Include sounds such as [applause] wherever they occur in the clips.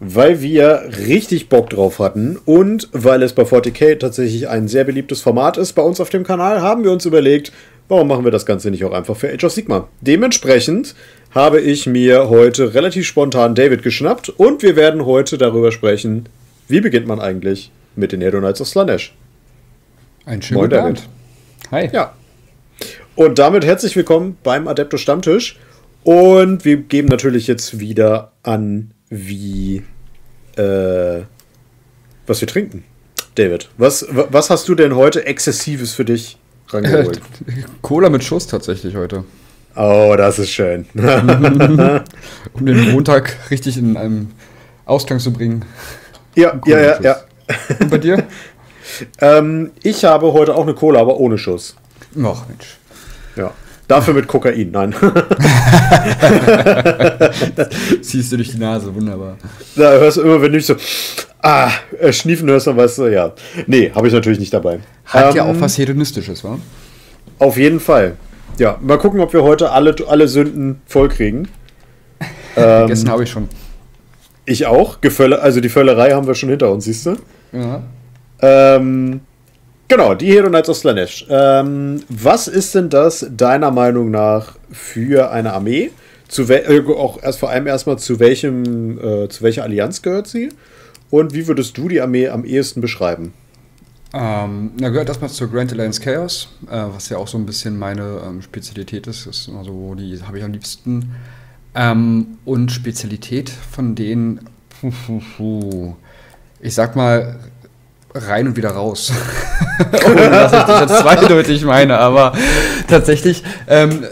weil wir richtig Bock drauf hatten und weil es bei 40k tatsächlich ein sehr beliebtes Format ist bei uns auf dem Kanal, haben wir uns überlegt, warum machen wir das Ganze nicht auch einfach für Age of Sigma? Dementsprechend habe ich mir heute relativ spontan David geschnappt und wir werden heute darüber sprechen, wie beginnt man eigentlich mit den Hero Knights of Slanesh. Ein schöner Moin, David. Hi. Ja. Und damit herzlich willkommen beim Adepto Stammtisch. Und wir geben natürlich jetzt wieder an, wie äh, was wir trinken. David, was, was hast du denn heute Exzessives für dich rangeholt? [laughs] Cola mit Schuss tatsächlich heute. Oh, das ist schön. [laughs] um den Montag richtig in einem Ausklang zu bringen. Ja, ja, ja, ja. Und bei dir? [laughs] ähm, ich habe heute auch eine Cola, aber ohne Schuss. Ach, Mensch. Ja. Dafür mit Kokain, nein. [laughs] Ziehst du durch die Nase, wunderbar. Da hörst du immer, wenn du nicht so ah, äh, schniefen hörst, dann weißt du, ja. Nee, habe ich natürlich nicht dabei. Hat ähm, ja auch was Hedonistisches, wa? Auf jeden Fall. Ja, mal gucken, ob wir heute alle, alle Sünden vollkriegen. [laughs] Ähm, Gestern habe ich schon. Ich auch. Gefölle, also die Völlerei haben wir schon hinter uns, siehst du? Ja. Ähm, genau, die Hero Knights of Slanesh. Ähm, was ist denn das deiner Meinung nach für eine Armee? Zu äh, auch erst vor allem erstmal zu welchem, äh, zu welcher Allianz gehört sie? Und wie würdest du die Armee am ehesten beschreiben? Ähm, na, gehört erstmal zur Grand Alliance Chaos, äh, was ja auch so ein bisschen meine ähm, Spezialität ist. Das ist immer so, die habe ich am liebsten. Ähm, und Spezialität von denen, ich sag mal, rein und wieder raus. [laughs] Ohne dass ich das jetzt zweideutig meine, aber tatsächlich ähm,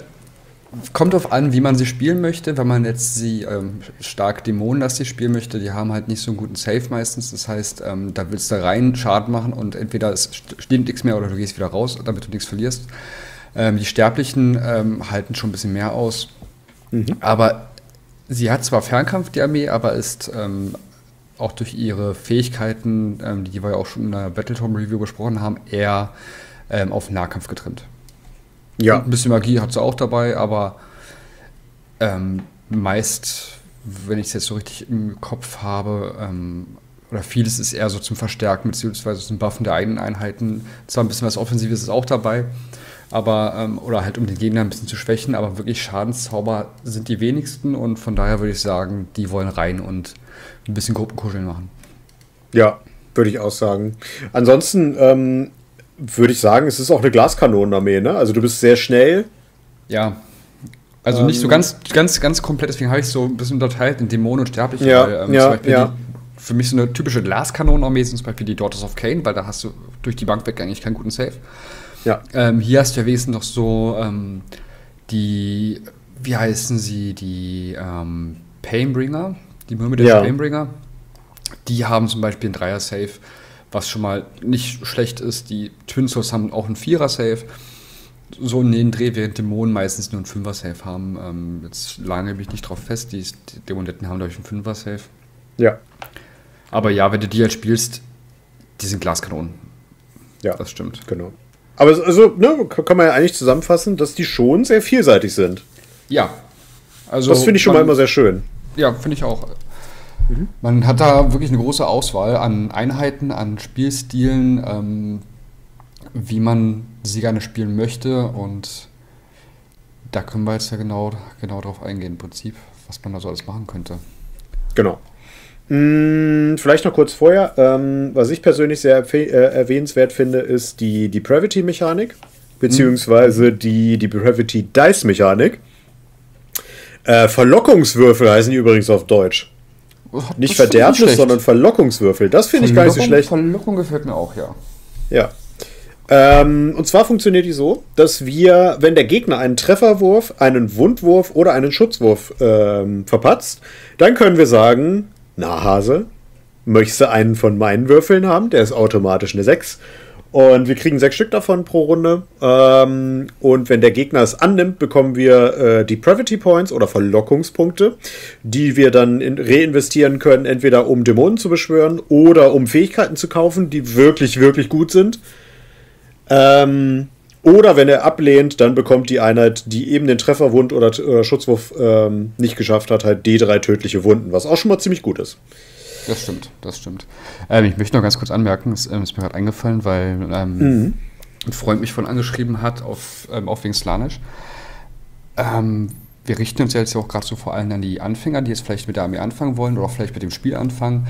kommt darauf an, wie man sie spielen möchte. Wenn man jetzt sie ähm, stark dämonenlastig spielen möchte, die haben halt nicht so einen guten Save meistens. Das heißt, ähm, da willst du rein Schaden machen und entweder es stimmt nichts mehr oder du gehst wieder raus, damit du nichts verlierst. Ähm, die Sterblichen ähm, halten schon ein bisschen mehr aus. Mhm. Aber sie hat zwar Fernkampf, die Armee, aber ist ähm, auch durch ihre Fähigkeiten, ähm, die wir ja auch schon in der Battletome Review besprochen haben, eher auf Nahkampf getrennt. Ja. Und ein bisschen Magie hat sie auch dabei, aber ähm, meist, wenn ich es jetzt so richtig im Kopf habe, ähm, oder vieles ist eher so zum Verstärken, beziehungsweise zum Buffen der eigenen Einheiten. Zwar ein bisschen was Offensives ist auch dabei, aber, ähm, oder halt um den Gegner ein bisschen zu schwächen, aber wirklich Schadenszauber sind die wenigsten und von daher würde ich sagen, die wollen rein und ein bisschen Gruppenkuscheln machen. Ja, würde ich auch sagen. Ansonsten, ähm, würde ich sagen, es ist auch eine Glaskanonenarmee, ne? Also du bist sehr schnell. Ja. Also ähm, nicht so ähm, ganz, ganz, ganz komplett, deswegen habe ich so ein bisschen unterteilt in Dämonen und Sterbliche. Ja, weil, ähm, ja, ja. Die, für mich so eine typische Glaskanonenarmee sind zum Beispiel die Daughters of Cain, weil da hast du durch die Bank weg eigentlich keinen guten Save. Ja. Ähm, hier hast du ja wesentlich noch so ähm, die, wie heißen sie, die Painbringer, die Myrmidons ja. Painbringer. Die haben zum Beispiel einen Dreier-Save was schon mal nicht schlecht ist. Die Twin Souls haben auch einen Vierer-Save. So in den Dreh, während Dämonen meistens nur einen Fünfer-Save haben. Ähm, jetzt lange mich nicht drauf fest. Die, die Dämonetten haben, glaube ich, einen Fünfer-Save. Ja. Aber ja, wenn du die halt spielst, die sind Glaskanonen. Ja. Das stimmt. Genau. Aber also, ne, kann man ja eigentlich zusammenfassen, dass die schon sehr vielseitig sind. Ja. Also, das finde ich schon man, mal immer sehr schön. Ja, finde ich auch. Mhm. Man hat da wirklich eine große Auswahl an Einheiten, an Spielstilen, ähm, wie man sie gerne spielen möchte. Und da können wir jetzt ja genau, genau drauf eingehen, im Prinzip, was man da so alles machen könnte. Genau. Hm, vielleicht noch kurz vorher, ähm, was ich persönlich sehr äh, erwähnenswert finde, ist die Depravity-Mechanik, beziehungsweise mhm. die Depravity-Dice-Mechanik. Äh, Verlockungswürfel heißen die übrigens auf Deutsch. Nicht Verderbnis, sondern Verlockungswürfel. Das finde ich gar nicht so schlecht. Verlockung gefällt mir auch, ja. Ja. Ähm, und zwar funktioniert die so, dass wir, wenn der Gegner einen Trefferwurf, einen Wundwurf oder einen Schutzwurf ähm, verpatzt, dann können wir sagen, na Hase, möchtest du einen von meinen Würfeln haben? Der ist automatisch eine 6. Und wir kriegen sechs Stück davon pro Runde. Ähm, und wenn der Gegner es annimmt, bekommen wir äh, die Pravity Points oder Verlockungspunkte, die wir dann in, reinvestieren können, entweder um Dämonen zu beschwören oder um Fähigkeiten zu kaufen, die wirklich, wirklich gut sind. Ähm, oder wenn er ablehnt, dann bekommt die Einheit, die eben den Trefferwund oder, oder Schutzwurf ähm, nicht geschafft hat, halt D3 tödliche Wunden, was auch schon mal ziemlich gut ist. Das stimmt, das stimmt. Ähm, ich möchte noch ganz kurz anmerken, es ähm, ist mir gerade eingefallen, weil ähm, mhm. ein Freund mich von angeschrieben hat auf, ähm, auf wegen Slanisch. Ähm, wir richten uns jetzt ja auch gerade so vor allem an die Anfänger, die jetzt vielleicht mit der Armee anfangen wollen oder auch vielleicht mit dem Spiel anfangen.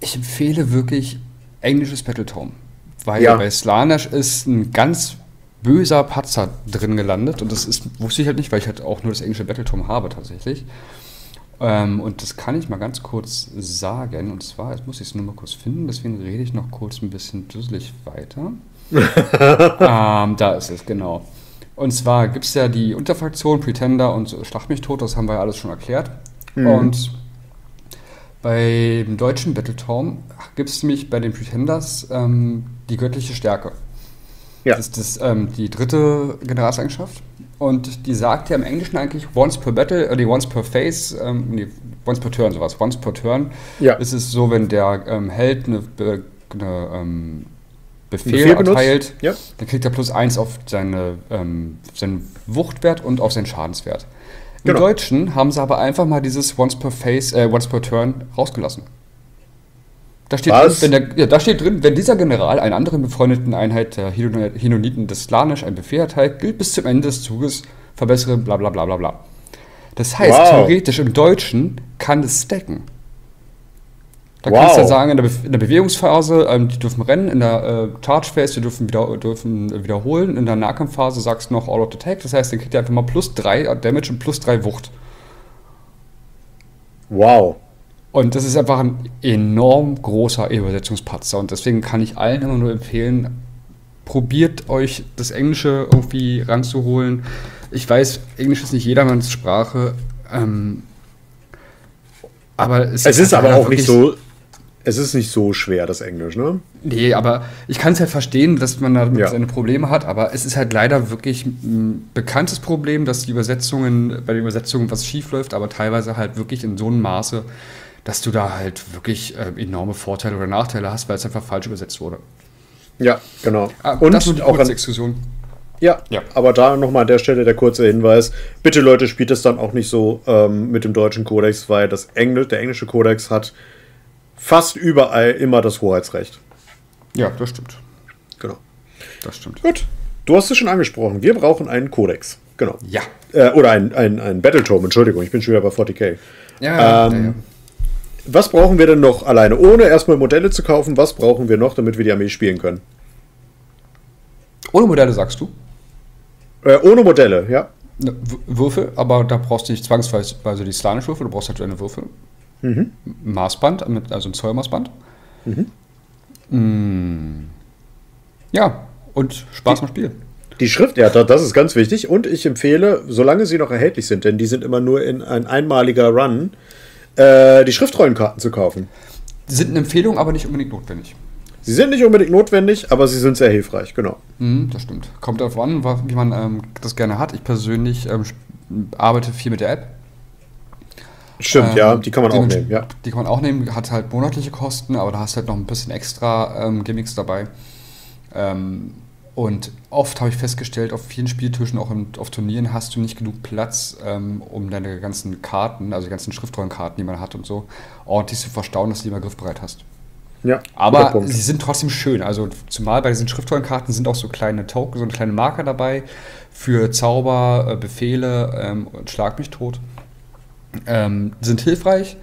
Ich empfehle wirklich englisches Battletome, weil ja. bei Slanisch ist ein ganz böser Patzer drin gelandet und das ist, wusste ich halt nicht, weil ich halt auch nur das englische Battletome habe tatsächlich. Ähm, und das kann ich mal ganz kurz sagen. Und zwar, jetzt muss ich es nur mal kurz finden, deswegen rede ich noch kurz ein bisschen dusselig weiter. [laughs] ähm, da ist es, genau. Und zwar gibt es ja die Unterfraktion, Pretender und Schlag mich tot, das haben wir ja alles schon erklärt. Mhm. Und beim deutschen Battletome gibt es nämlich bei den Pretenders ähm, die göttliche Stärke. Ja. Das ist das, ähm, die dritte Generalseigenschaft. Und die sagt ja im Englischen eigentlich once per battle, äh, once per phase, ähm, nee, once per turn, sowas. Once per turn ja. ist es so, wenn der ähm, Held eine, eine ähm, Befehl, Befehl erteilt, ja. dann kriegt er plus eins auf seine, ähm, seinen Wuchtwert und auf seinen Schadenswert. Im genau. Deutschen haben sie aber einfach mal dieses once per phase, äh, once per turn rausgelassen. Da steht, drin, wenn der, ja, da steht drin, wenn dieser General einer anderen befreundeten Einheit der Hinoniten des Slanisch ein Befehl erteilt, gilt bis zum Ende des Zuges, verbessere bla bla bla bla bla. Das heißt, wow. theoretisch im Deutschen kann es stacken. Da wow. kannst du ja sagen, in der, Be in der Bewegungsphase, ähm, die dürfen rennen, in der äh, Charge Phase, die dürfen, wieder, dürfen wiederholen, in der Nahkampfphase sagst du noch All out Attack, das heißt, dann kriegt ihr einfach mal plus 3 Damage und plus 3 Wucht. Wow. Und das ist einfach ein enorm großer Übersetzungspatzer. Und deswegen kann ich allen immer nur empfehlen, probiert euch das Englische irgendwie ranzuholen. Ich weiß, Englisch ist nicht jedermanns Sprache. Ähm, aber es, es ist, ist aber auch nicht so. Es ist nicht so schwer, das Englisch, ne? Nee, aber ich kann es halt verstehen, dass man da ja. seine Probleme hat, aber es ist halt leider wirklich ein bekanntes Problem, dass die Übersetzungen, bei den Übersetzungen was schief läuft, aber teilweise halt wirklich in so einem Maße, dass du da halt wirklich äh, enorme Vorteile oder Nachteile hast, weil es einfach falsch übersetzt wurde. Ja, genau. Ah, und das auch an Exkursion. Ja, ja, aber da nochmal an der Stelle der kurze Hinweis. Bitte Leute, spielt es dann auch nicht so ähm, mit dem deutschen Kodex, weil das Engl der englische Kodex hat fast überall immer das Hoheitsrecht. Ja, das stimmt. Genau. Das stimmt. Gut. Du hast es schon angesprochen. Wir brauchen einen Kodex. Genau. Ja. Äh, oder ein, ein, ein Battletome, Entschuldigung, ich bin schon wieder bei 40k. Ja, ähm, ja, ja was brauchen wir denn noch alleine? Ohne erstmal Modelle zu kaufen, was brauchen wir noch, damit wir die Armee spielen können? Ohne Modelle, sagst du? Äh, ohne Modelle, ja. Ne, Würfel, aber da brauchst du nicht zwangsweise die Slanisch-Würfel, du brauchst halt eine Würfel. Mhm. Maßband, also ein Zollmaßband. Mhm. Mm. Ja, und Spaß am Spiel. Die Schrift, ja, das ist ganz wichtig. Und ich empfehle, solange sie noch erhältlich sind, denn die sind immer nur in ein einmaliger Run, äh, die Schriftrollenkarten zu kaufen. Die sind eine Empfehlung, aber nicht unbedingt notwendig. Sie sind nicht unbedingt notwendig, aber sie sind sehr hilfreich, genau. Mhm, das stimmt. Kommt darauf an, wie man ähm, das gerne hat. Ich persönlich ähm, arbeite viel mit der App. Stimmt, ähm, ja, die kann man auch nehmen, ja. Die kann man auch nehmen, hat halt monatliche Kosten, aber da hast du halt noch ein bisschen extra ähm, Gimmicks dabei. Ähm, und oft habe ich festgestellt, auf vielen Spieltischen, auch auf Turnieren, hast du nicht genug Platz, ähm, um deine ganzen Karten, also die ganzen Schriftrollenkarten, die man hat und so, ordentlich zu verstauen, dass du die immer griffbereit hast. Ja, aber sie sind trotzdem schön. Also zumal bei diesen Schriftrollenkarten sind auch so kleine Token, so eine kleine Marker dabei für Zauber, äh, Befehle ähm, und Schlag mich tot. Ähm, sind hilfreich,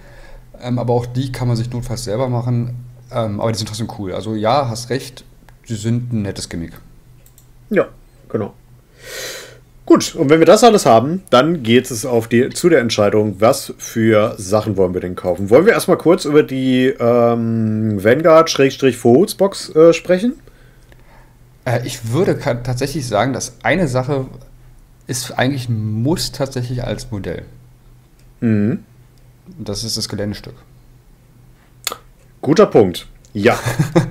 ähm, aber auch die kann man sich notfalls selber machen. Ähm, aber die sind trotzdem cool. Also ja, hast recht, sie sind ein nettes Gimmick. Ja, genau. Gut, und wenn wir das alles haben, dann geht es auf die, zu der Entscheidung, was für Sachen wollen wir denn kaufen. Wollen wir erstmal kurz über die ähm, Vanguard-Box äh, sprechen? Äh, ich würde tatsächlich sagen, dass eine Sache ist eigentlich ein Muss tatsächlich als Modell. Mhm. Das ist das Geländestück. Guter Punkt. Ja.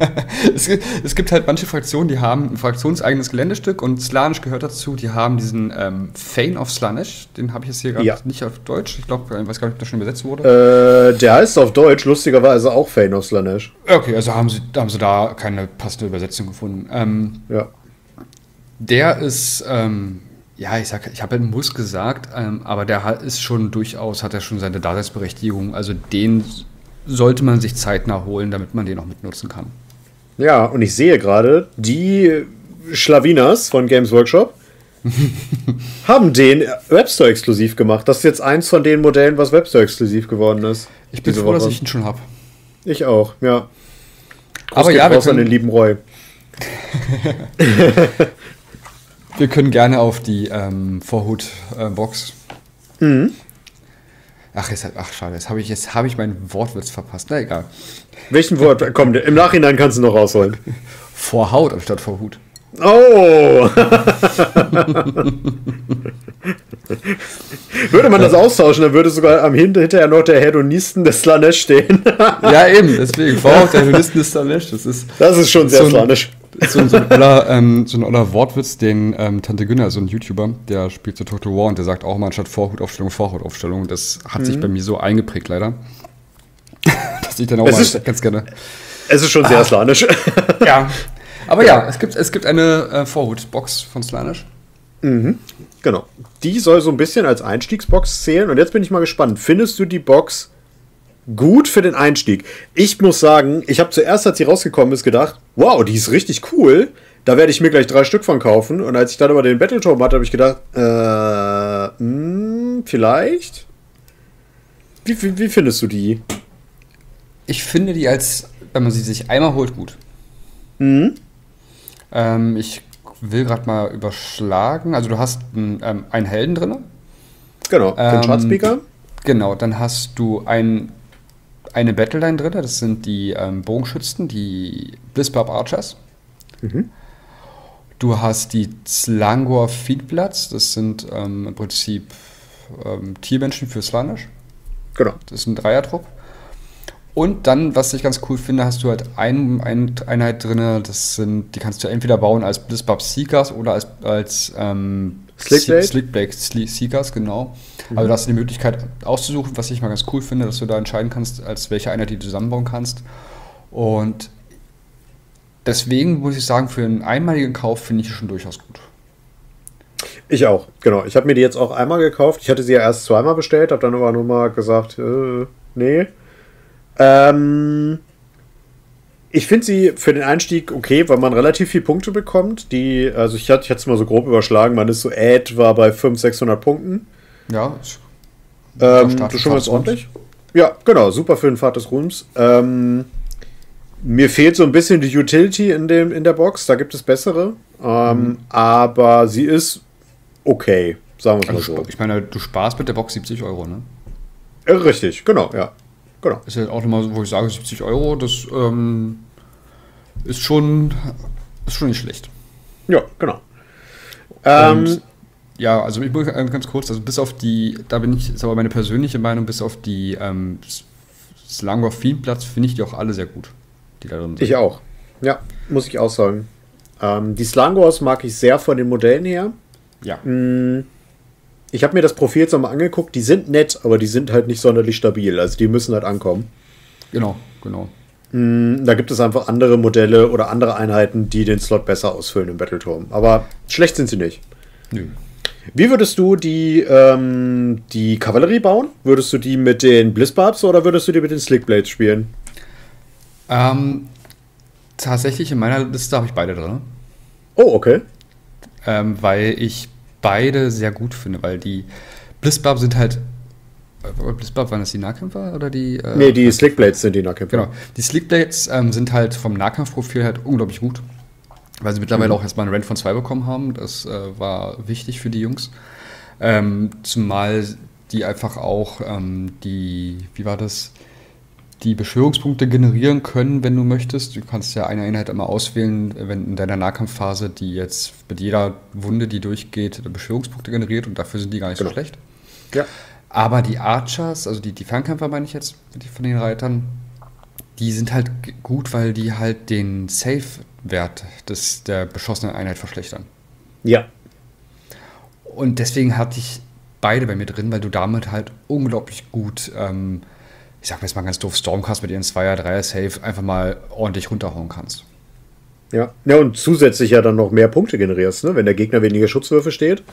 [laughs] es, gibt, es, gibt halt manche Fraktionen, die haben ein fraktionseigenes Geländestück und Slanisch gehört dazu. Die haben diesen ähm, Fane of Slanisch, den habe ich jetzt hier gerade ja. nicht auf Deutsch. Ich glaube, ich weiß gar nicht, ob das schon übersetzt wurde. Äh, der heißt auf Deutsch lustigerweise auch Fane of Slanisch. Okay, also haben sie, haben sie da keine passende Übersetzung gefunden. Ähm, ja. Der ist, ähm, ja, ich sag, ich habe einen Muss gesagt, ähm, aber der ist schon durchaus, hat er schon seine Daseinsberechtigung. Also den sollte man sich zeitnah holen, damit man den auch mitnutzen kann. Ja, und ich sehe gerade, die Schlawinas von Games Workshop [laughs] haben den Webstore exklusiv gemacht. Das ist jetzt eins von den Modellen, was Webstore exklusiv geworden ist. Ich bin froh, Woche. dass ich ihn schon habe. Ich auch, ja. Groß Aber ja, wir können, an den lieben Roy. [laughs] wir können gerne auf die ähm, Vorhut-Box. Äh, mhm. Ach, jetzt, ach schade, jetzt habe ich, hab ich meinen Wortwitz verpasst. Na egal. Welchen Wort? Komm, im Nachhinein kannst du noch rausholen. Vorhaut anstatt Vorhut. Oh! würde man das austauschen, dann würde sogar am hinterher noch der Hedonisten des Slanesh stehen. ja, eben, deswegen. Vorhaut der Hedonisten des Slanesh. Das ist, das ist schon sehr so Slanesh. So, so, ein oller, ähm, so ein oller Wortwitz, den ähm, Tante Günner, so ein YouTuber, der spielt so Total War und der sagt auch mal anstatt Vorhutaufstellung Vorhautaufstellung. Das hat mhm. sich bei mir so eingeprägt, leider. [laughs] dass ich dann auch es mal ist, ganz gerne. Es ist schon sehr ah, slanisch. ja. Aber ja, es gibt, es gibt eine äh, Vorhutbox von Slanish. Mhm. Genau. Die soll so ein bisschen als Einstiegsbox zählen. Und jetzt bin ich mal gespannt. Findest du die Box gut für den Einstieg? Ich muss sagen, ich habe zuerst, als sie rausgekommen ist, gedacht, wow, die ist richtig cool. Da werde ich mir gleich drei Stück von kaufen. Und als ich dann aber den Battletome hatte, habe ich gedacht, äh, mh, hm, vielleicht? Wie, wie, wie findest du die? Ich finde die als, wenn man sie sich einmal holt, gut. Mhm. Ähm, ich will gerade mal überschlagen. Also du hast einen, ähm, einen Helden drin. Genau, den ähm, Schatzbeaker. Genau, dann hast du ein, eine Battleline drin. Das sind die ähm, Bogenschützen, die Blitzbarb Archers. Mhm. Du hast die Slangor Feedbloods. Das sind ähm, im Prinzip ähm, Tiermenschen für Slanish. Genau. Das ist ein Dreierdruck. Und dann, was ich ganz cool finde, hast du halt ein, eine Einheit drin, das sind, die kannst du entweder bauen als Blizzbub Seekers oder als, als ähm, Slickblade? Slickblade Seekers, genau. Mhm. Also da hast du die Möglichkeit auszusuchen, was ich mal ganz cool finde, dass du da entscheiden kannst, als welche Einheit die du zusammenbauen kannst. Und deswegen muss ich sagen, für einen einmaligen Kauf finde ich schon durchaus gut. Ich auch, genau. Ich habe mir die jetzt auch einmal gekauft. Ich hatte sie ja erst zweimal bestellt, habe dann aber nur mal gesagt, äh, nee. Ähm, ich finde sie für den Einstieg okay, weil man relativ viele Punkte bekommt. Die, also ich hatte es mal so grob überschlagen, man ist so etwa bei 500, 600 Punkten. Ja. Ähm, das ist schon ganz ordentlich. Ja, genau, super für den Pfad des Ruhms. Ähm, mir fehlt so ein bisschen die Utility in, dem, in der Box, da gibt es bessere. Ähm, mhm. Aber sie ist okay, sagen wir es also, mal so. Ich meine, du sparst mit der Box 70 Euro, ne? Richtig, genau, ja. Genau. Ist ja auch nochmal so, wo ich sage, 70 Euro, das ähm, ist, schon, ist schon nicht schlecht. Ja, genau. Ähm, ja, also ich muss ganz kurz, also bis auf die, da bin ich, ist aber meine persönliche Meinung, bis auf die ähm, Slangor Fiendplatz finde ich die auch alle sehr gut, die da drin sind. Ich auch. Ja, muss ich auch sagen. Ähm, die Slangors mag ich sehr von den Modellen her. Ja. Mm, ich habe mir das Profil jetzt nochmal angeguckt. Die sind nett, aber die sind halt nicht sonderlich stabil. Also die müssen halt ankommen. Genau, genau. Mm, da gibt es einfach andere Modelle oder andere Einheiten, die den Slot besser ausfüllen im Battleturm. Aber schlecht sind sie nicht. Nö. Wie würdest du die, ähm, die Kavallerie bauen? Würdest du die mit den Blizzbarbs oder würdest du die mit den Slickblades spielen? Ähm, tatsächlich in meiner Liste habe ich beide drin. Oh, okay. Ähm, weil ich beide sehr gut finde, weil die Blitzbarb sind halt. Äh, Blitzbarb waren das die Nahkämpfer oder die. Äh, nee, die Slickblades sind die Nahkämpfer. Genau. Die Slickblades ähm, sind halt vom Nahkampfprofil halt unglaublich gut. Weil sie mittlerweile mhm. auch erstmal einen Rent von 2 bekommen haben. Das äh, war wichtig für die Jungs. Ähm, zumal die einfach auch ähm, die, wie war das? die Beschwörungspunkte generieren können, wenn du möchtest. Du kannst ja eine Einheit immer auswählen, wenn in deiner Nahkampfphase, die jetzt mit jeder Wunde, die durchgeht, Beschwörungspunkte generiert und dafür sind die gar nicht genau. so schlecht. Ja. Aber die Archers, also die, die Fernkämpfer meine ich jetzt von den Reitern, die sind halt gut, weil die halt den Safe-Wert der beschossenen Einheit verschlechtern. Ja. Und deswegen hatte ich beide bei mir drin, weil du damit halt unglaublich gut ähm, ich sag jetzt mal ganz doof, Stormcast mit ihren 2er, 3er Safe einfach mal ordentlich runterhauen kannst. Ja. ja, und zusätzlich ja dann noch mehr Punkte generierst, ne? wenn der Gegner weniger Schutzwürfe steht.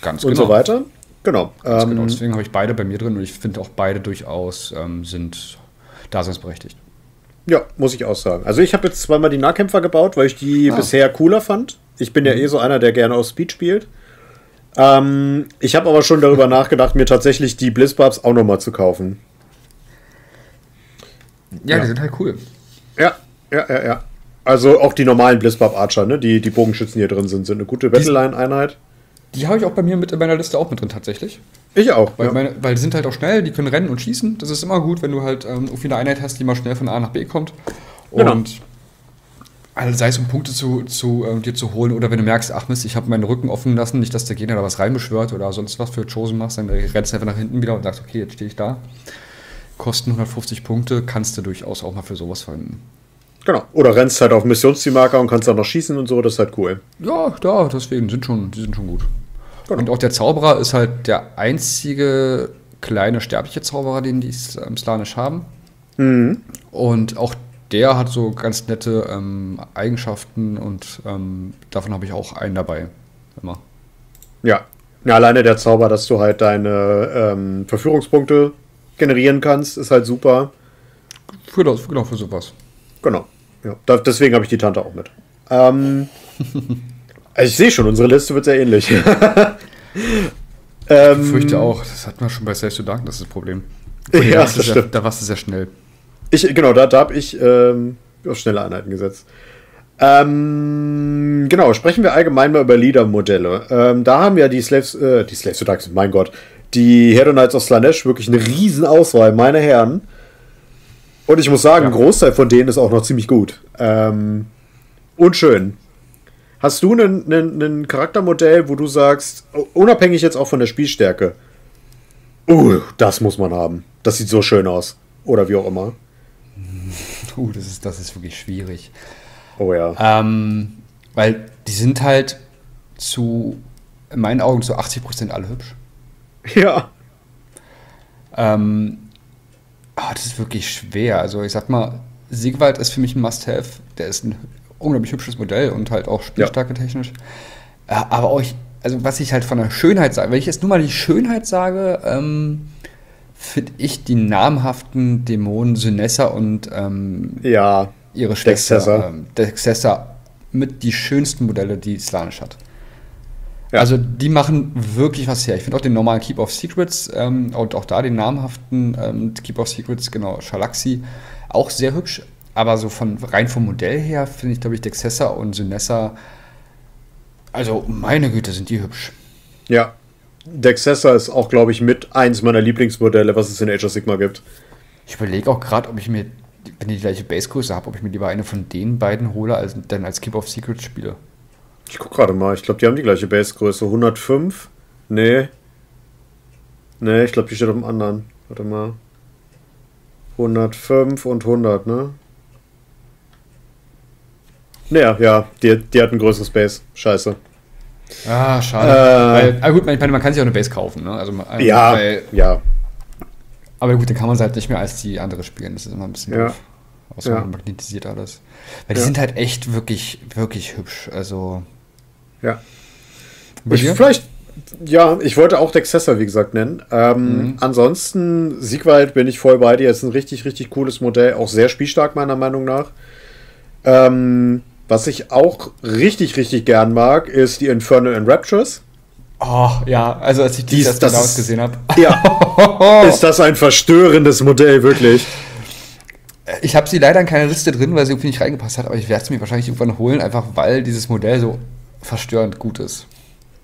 Ganz und genau. Und so weiter. Genau. Genau. ähm, genau. Deswegen habe ich beide bei mir drin und ich finde auch beide durchaus ähm, sind daseinsberechtigt. Ja, muss ich auch sagen. Also ich habe jetzt zweimal die Nahkämpfer gebaut, weil ich die ah. bisher cooler fand. Ich bin ja eh so einer, der gerne aus Speed spielt. Ähm, ich habe aber schon darüber [laughs] nachgedacht, mir tatsächlich die Blizzbubs auch nochmal zu kaufen. Ja, ja, die sind halt cool. Ja, ja, ja, ja. Also auch die normalen Blizzbub Archer, ne? Die, die Bogenschützen hier drin sind, sind eine gute Battleline-Einheit. Die habe ich auch bei mir mit in meiner Liste auch mit drin tatsächlich. Ich auch. Weil, ja. meine, weil die sind halt auch schnell, die können rennen und schießen. Das ist immer gut, wenn du halt ähm, irgendwie eine Einheit hast, die mal schnell von A nach B kommt. Genau. Und also sei es um Punkte zu, zu äh, dir zu holen oder wenn du merkst, ach Mist, ich habe meinen Rücken offen lassen, nicht, dass der Gegner da was reinbeschwört oder sonst was für Chosen machst, dann rennst du einfach nach hinten wieder und sagst, okay, jetzt stehe ich da. Kosten 150 Punkte, kannst du durchaus auch mal für sowas verwenden. Genau. Oder rennst halt auf Missionszielmarker und kannst dann noch schießen und so, das ist halt cool. Ja, da, deswegen sind schon, die sind schon gut. Genau. Und auch der Zauberer ist halt der einzige kleine sterbliche Zauberer, den die ähm, Slanisch haben. Mhm. Und auch der hat so ganz nette ähm, Eigenschaften und ähm, davon habe ich auch einen dabei. Immer. Ja. ja. Alleine der Zauber, dass du halt deine ähm, Verführungspunkte generieren kannst, ist halt super. Für das, genau, für sowas. Genau. Ja, deswegen habe ich die Tante auch mit. Ähm, [laughs] also ich sehe schon, unsere Liste wird sehr ähnlich. [laughs] ähm, ich fürchte auch, das hat man schon bei Safe to Dark, das ist das Problem. Okay, ja, das sehr, da warst du sehr schnell. Ich, genau, da, da habe ich ähm, auf schnelle Einheiten gesetzt. Ähm, genau, sprechen wir allgemein mal über Leader-Modelle. Ähm, da haben ja die Slaves, äh, die Slaves to Dark, mein Gott, die Hero Knights of Slanesh wirklich eine riesen Auswahl, meine Herren. Und ich muss sagen, ja. ein Großteil von denen ist auch noch ziemlich gut. Ähm, und schön. Hast du ein Charaktermodell, wo du sagst, unabhängig jetzt auch von der Spielstärke, uh, das muss man haben. Das sieht so schön aus. Oder wie auch immer. [laughs] Uh, das ist, das ist wirklich schwierig. Oh ja. Ähm, weil die sind halt zu, in meinen Augen, zu 80% alle hübsch. Ja. Ähm, oh, das ist wirklich schwer. Also ich sag mal, Siegwald ist für mich ein Must-Have. Der ist ein unglaublich hübsches Modell und halt auch spielstarke ja. technisch. Äh, aber auch, also was ich halt von der Schönheit sage, wenn ich jetzt nur mal die Schönheit sage, ähm, finde ich die namhaften Dämonen Synessa und ähm, ja, ihre Schwester ähm, Dexessa mit die schönsten Modelle, die Slanisch hat. Ja. Also die machen wirklich was her. Ich finde auch den normalen Keep of Secrets ähm, und auch da den namhaften ähm, Keep of Secrets, genau, Shalaxi, auch sehr hübsch. Aber so von rein vom Modell her finde ich, glaube ich, Dexessa und Synessa, also meine Güte, sind die hübsch. Ja. Dexessa ist auch, glaube ich, mit eins meiner Lieblingsmodelle, was es in Age of Sigma gibt. Ich überlege auch gerade, ob ich mir, wenn ich die gleiche Basegröße habe, ob ich mir lieber eine von den beiden hole, als dann als Keep of Secrets spiele. Ich gucke gerade mal, ich glaube, die haben die gleiche Basegröße. 105? Nee. Nee, ich glaube, die steht auf dem anderen. Warte mal. 105 und 100, ne? Naja, ja, die, die hat ein größeres Base. Scheiße. Ah, schade. Äh, weil, aber gut, man, man kann sich auch eine Base kaufen, ne? Also, ja, weil, ja. Aber gut, dann kann man es halt nicht mehr als die andere spielen. Das ist immer ein bisschen ja. doof. Außer ja. man magnetisiert alles. Weil die ja. sind halt echt wirklich, wirklich hübsch. Also. Ja. Ich, vielleicht, ja, ich wollte auch Dexessa, wie gesagt, nennen. Ähm, mhm. Ansonsten, Siegwald bin ich voll bei dir. Ist ein richtig, richtig cooles Modell. Auch sehr spielstark, meiner Meinung nach. Ähm, was ich auch richtig, richtig gern mag, ist die Infernal Enraptures. Oh, ja, also als ich die das das gesehen habe. Ja, [laughs] ist das ein verstörendes Modell, wirklich. Ich habe sie leider in keiner Liste drin, weil sie irgendwie nicht reingepasst hat, aber ich werde sie mir wahrscheinlich irgendwann holen, einfach weil dieses Modell so verstörend gut ist.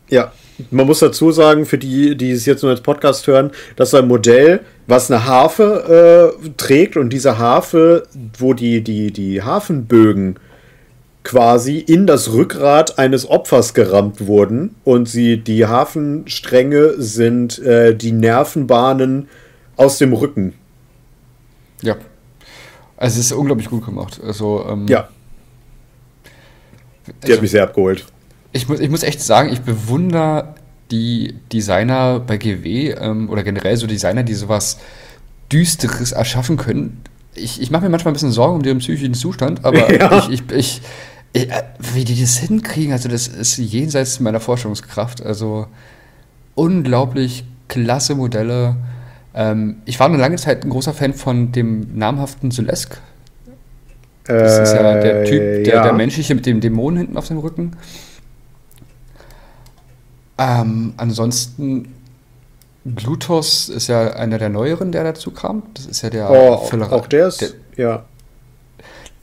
Ja, man muss dazu sagen, für die, die es jetzt nur als Podcast hören, das ist ein Modell, was eine Harfe äh, trägt und diese Harfe, wo die, die, die Hafenbögen quasi in das Rückgrat eines Opfers gerammt wurden und sie, die Hafenstränge sind äh, die Nervenbahnen aus dem Rücken. Ja. Also es ist unglaublich gut gemacht. Also, ähm, ja. Die also, hat mich sehr abgeholt ich muss, ich muss echt sagen, ich bewundere die Designer bei GW ähm, oder generell so Designer, die sowas Düsteres erschaffen können. Ich, ich mache mir manchmal ein bisschen Sorgen um ihren psychischen Zustand, aber [laughs] ja. ich, ich, ich, wie die das hinkriegen, also das ist jenseits meiner Forschungskraft. Also unglaublich klasse Modelle. Ähm, ich war eine lange Zeit ein großer Fan von dem namhaften Solesk. Das ist ja der Typ, der, Äh, ja. der menschliche mit dem Dämonen hinten auf dem Rücken. Ähm, ansonsten, Glutos ist ja einer der neueren, der dazu kam. Das ist ja der Oh, Völlerer- auch der ist, Der, ja.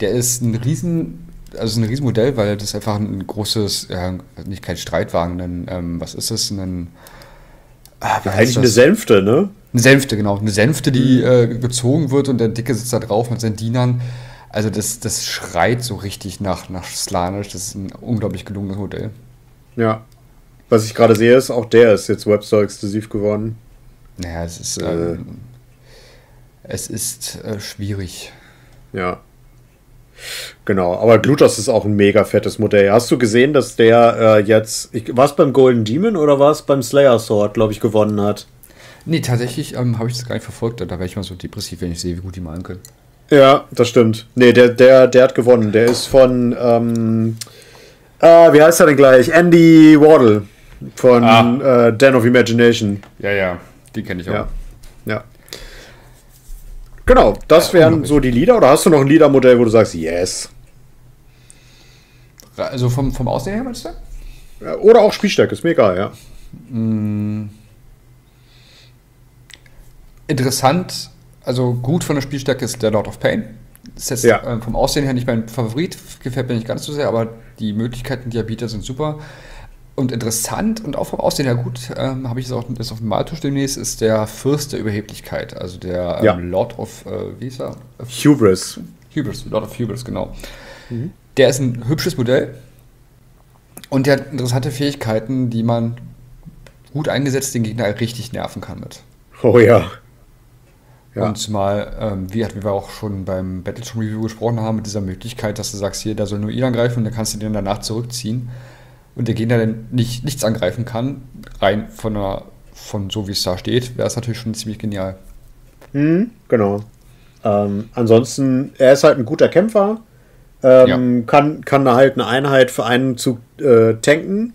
der ist ein Riesen, also ein Riesenmodell, weil das einfach ein großes, ja, nicht kein Streitwagen, ein, ähm, was ist das? Ein, ah, Eigentlich eine das? Sänfte, ne? Eine Sänfte, genau. Eine Sänfte, die Mhm. äh, gezogen wird und der Dicke sitzt da drauf mit seinen Dienern. Also das, das schreit so richtig nach, nach Slanisch. Das ist ein unglaublich gelungenes Modell. Ja. Was ich gerade sehe, ist, auch der ist jetzt Webstore exklusiv geworden. Naja, es ist, Äh. ähm, es ist äh, schwierig. Ja. Genau, aber Glutos ist auch ein mega fettes Modell. Hast du gesehen, dass der äh, jetzt, war es beim Golden Demon oder war es beim Slayer Sword, glaube ich, gewonnen hat? Nee, tatsächlich ähm, habe ich das gar nicht verfolgt. Da wäre ich mal so depressiv, wenn ich sehe, wie gut die malen können. Ja, das stimmt. Nee, der, der, der hat gewonnen. Der ist von, ähm, ah, wie heißt er denn gleich? Andy Wardle von Ah. äh, Den of Imagination. Ja, ja, die kenne ich auch. Ja. Genau, das wären unglaublich. so die Lieder. Oder hast du noch ein Liedermodell, wo du sagst, yes? Also vom, vom Aussehen her, meinst du? Ja, Oder auch Spielstärke, ist mir egal, ja. Interessant, also gut von der Spielstärke ist der Lord of Pain. Das ist jetzt Ja. ähm, vom Aussehen her nicht mein Favorit, gefällt mir nicht ganz so sehr, aber die Möglichkeiten, die er bietet, sind super. Und interessant und auch vom Aussehen her gut, ähm, habe ich es auch das auf dem Maltisch demnächst, ist der Fürst der Überheblichkeit, also der ähm, Ja. Lord of, äh, wie ist er? Hubris. Hubris, Lord of Hubris, genau. Der ist ein hübsches Modell und der hat interessante Fähigkeiten, die man gut eingesetzt den Gegner richtig nerven kann mit. Oh ja. Ja. Und zumal, ähm, wie, wie wir auch schon beim Battletron Review gesprochen haben, mit dieser Möglichkeit, dass du sagst, hier, da soll nur ihn angreifen und dann kannst du den danach zurückziehen und der Gegner dann nicht, nichts angreifen kann, rein von, der, von so wie es da steht, wäre es natürlich schon ziemlich genial. Mhm, genau. Ähm, ansonsten, er ist halt ein guter Kämpfer. Ähm, kann, kann halt eine Einheit für einen Zug äh, tanken,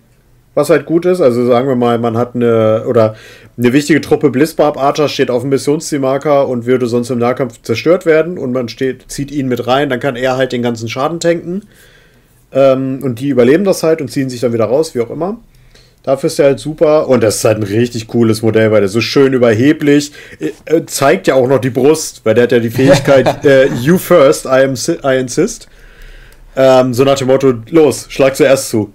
was halt gut ist. Also sagen wir mal, man hat eine oder eine wichtige Truppe Blitzbarb Archer steht auf dem Missionszielmarker und würde sonst im Nahkampf zerstört werden und man steht, zieht ihn mit rein, dann kann er halt den ganzen Schaden tanken. Ähm, und die überleben das halt und ziehen sich dann wieder raus, wie auch immer. Dafür ist er halt super und das ist halt ein richtig cooles Modell, weil der so schön überheblich äh, äh, zeigt ja auch noch die Brust, weil der hat ja die Fähigkeit [laughs] äh, You first, I, am, I insist. Ähm, so nach dem Motto, los, schlag zuerst zu.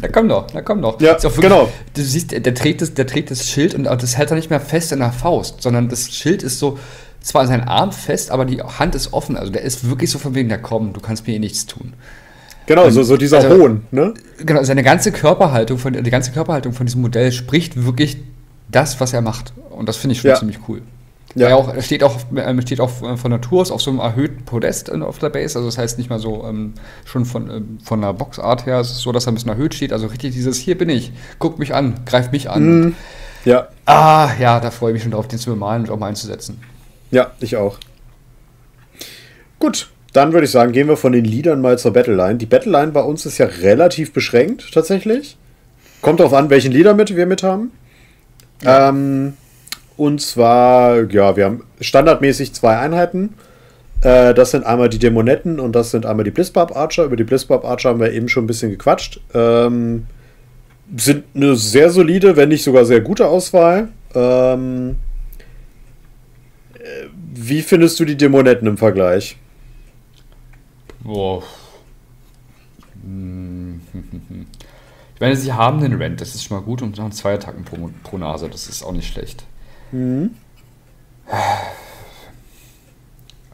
Na komm doch, na komm doch. Ja, auch genau. Du siehst, der trägt, das, der trägt das Schild und das hält er nicht mehr fest in der Faust, sondern das Schild ist so, zwar in seinem Arm fest, aber die Hand ist offen. Also der ist wirklich so von wegen, na komm, du kannst mir eh nichts tun. Genau, so, so dieser Also- Hohn, ne? Genau, seine ganze Körperhaltung von, die ganze Körperhaltung von diesem Modell spricht wirklich das, was er macht. Und das finde ich schon Ja. ziemlich cool. Ja. Er, auch, steht auch, steht auch äh, von Natur aus auf so einem erhöhten Podest in- auf der Base. Also das heißt nicht mal so ähm, schon von, ähm, von der Boxart her, es ist so, dass er ein bisschen erhöht steht. Also richtig dieses, hier bin ich, guck mich an, greif mich an. Mhm. Ja, Ah, ja, da freue ich mich schon drauf, den zu bemalen und auch mal einzusetzen. Ja, ich auch. Gut, dann würde ich sagen, gehen wir von den Liedern mal zur Battleline. Die Battleline bei uns ist ja relativ beschränkt, tatsächlich. Kommt darauf an, welchen Lieder mit wir mit haben. Ähm, und zwar, ja, wir haben standardmäßig zwei Einheiten. Äh, das sind einmal die Dämonetten und das sind einmal die Blitzbarb Archer. Über die Blitzbarb Archer haben wir eben schon ein bisschen gequatscht. Ähm, sind eine sehr solide, wenn nicht sogar sehr gute Auswahl. Ähm, äh, wie findest du die Dämonetten im Vergleich? Boah. Ich meine, sie haben den Rent, das ist schon mal gut und haben zwei Attacken pro, pro Nase, das ist auch nicht schlecht.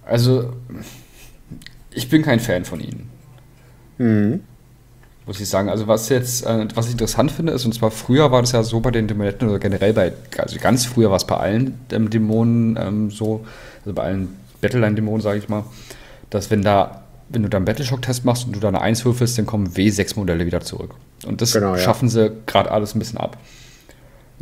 Also, ich bin kein Fan von ihnen, Mhm. muss ich sagen. Also, was jetzt, äh, was ich interessant finde, ist, und zwar früher war das ja so bei den Dämonetten oder generell bei, also ganz früher war es bei allen ähm, Dämonen ähm, so, also bei allen Battleline-Dämonen, sage ich mal, dass wenn da, wenn du da einen Battleshock-Test machst und du da eine 1 würfelst, dann kommen W6-Modelle wieder zurück. Und das Genau, ja. schaffen sie gerade alles ein bisschen ab.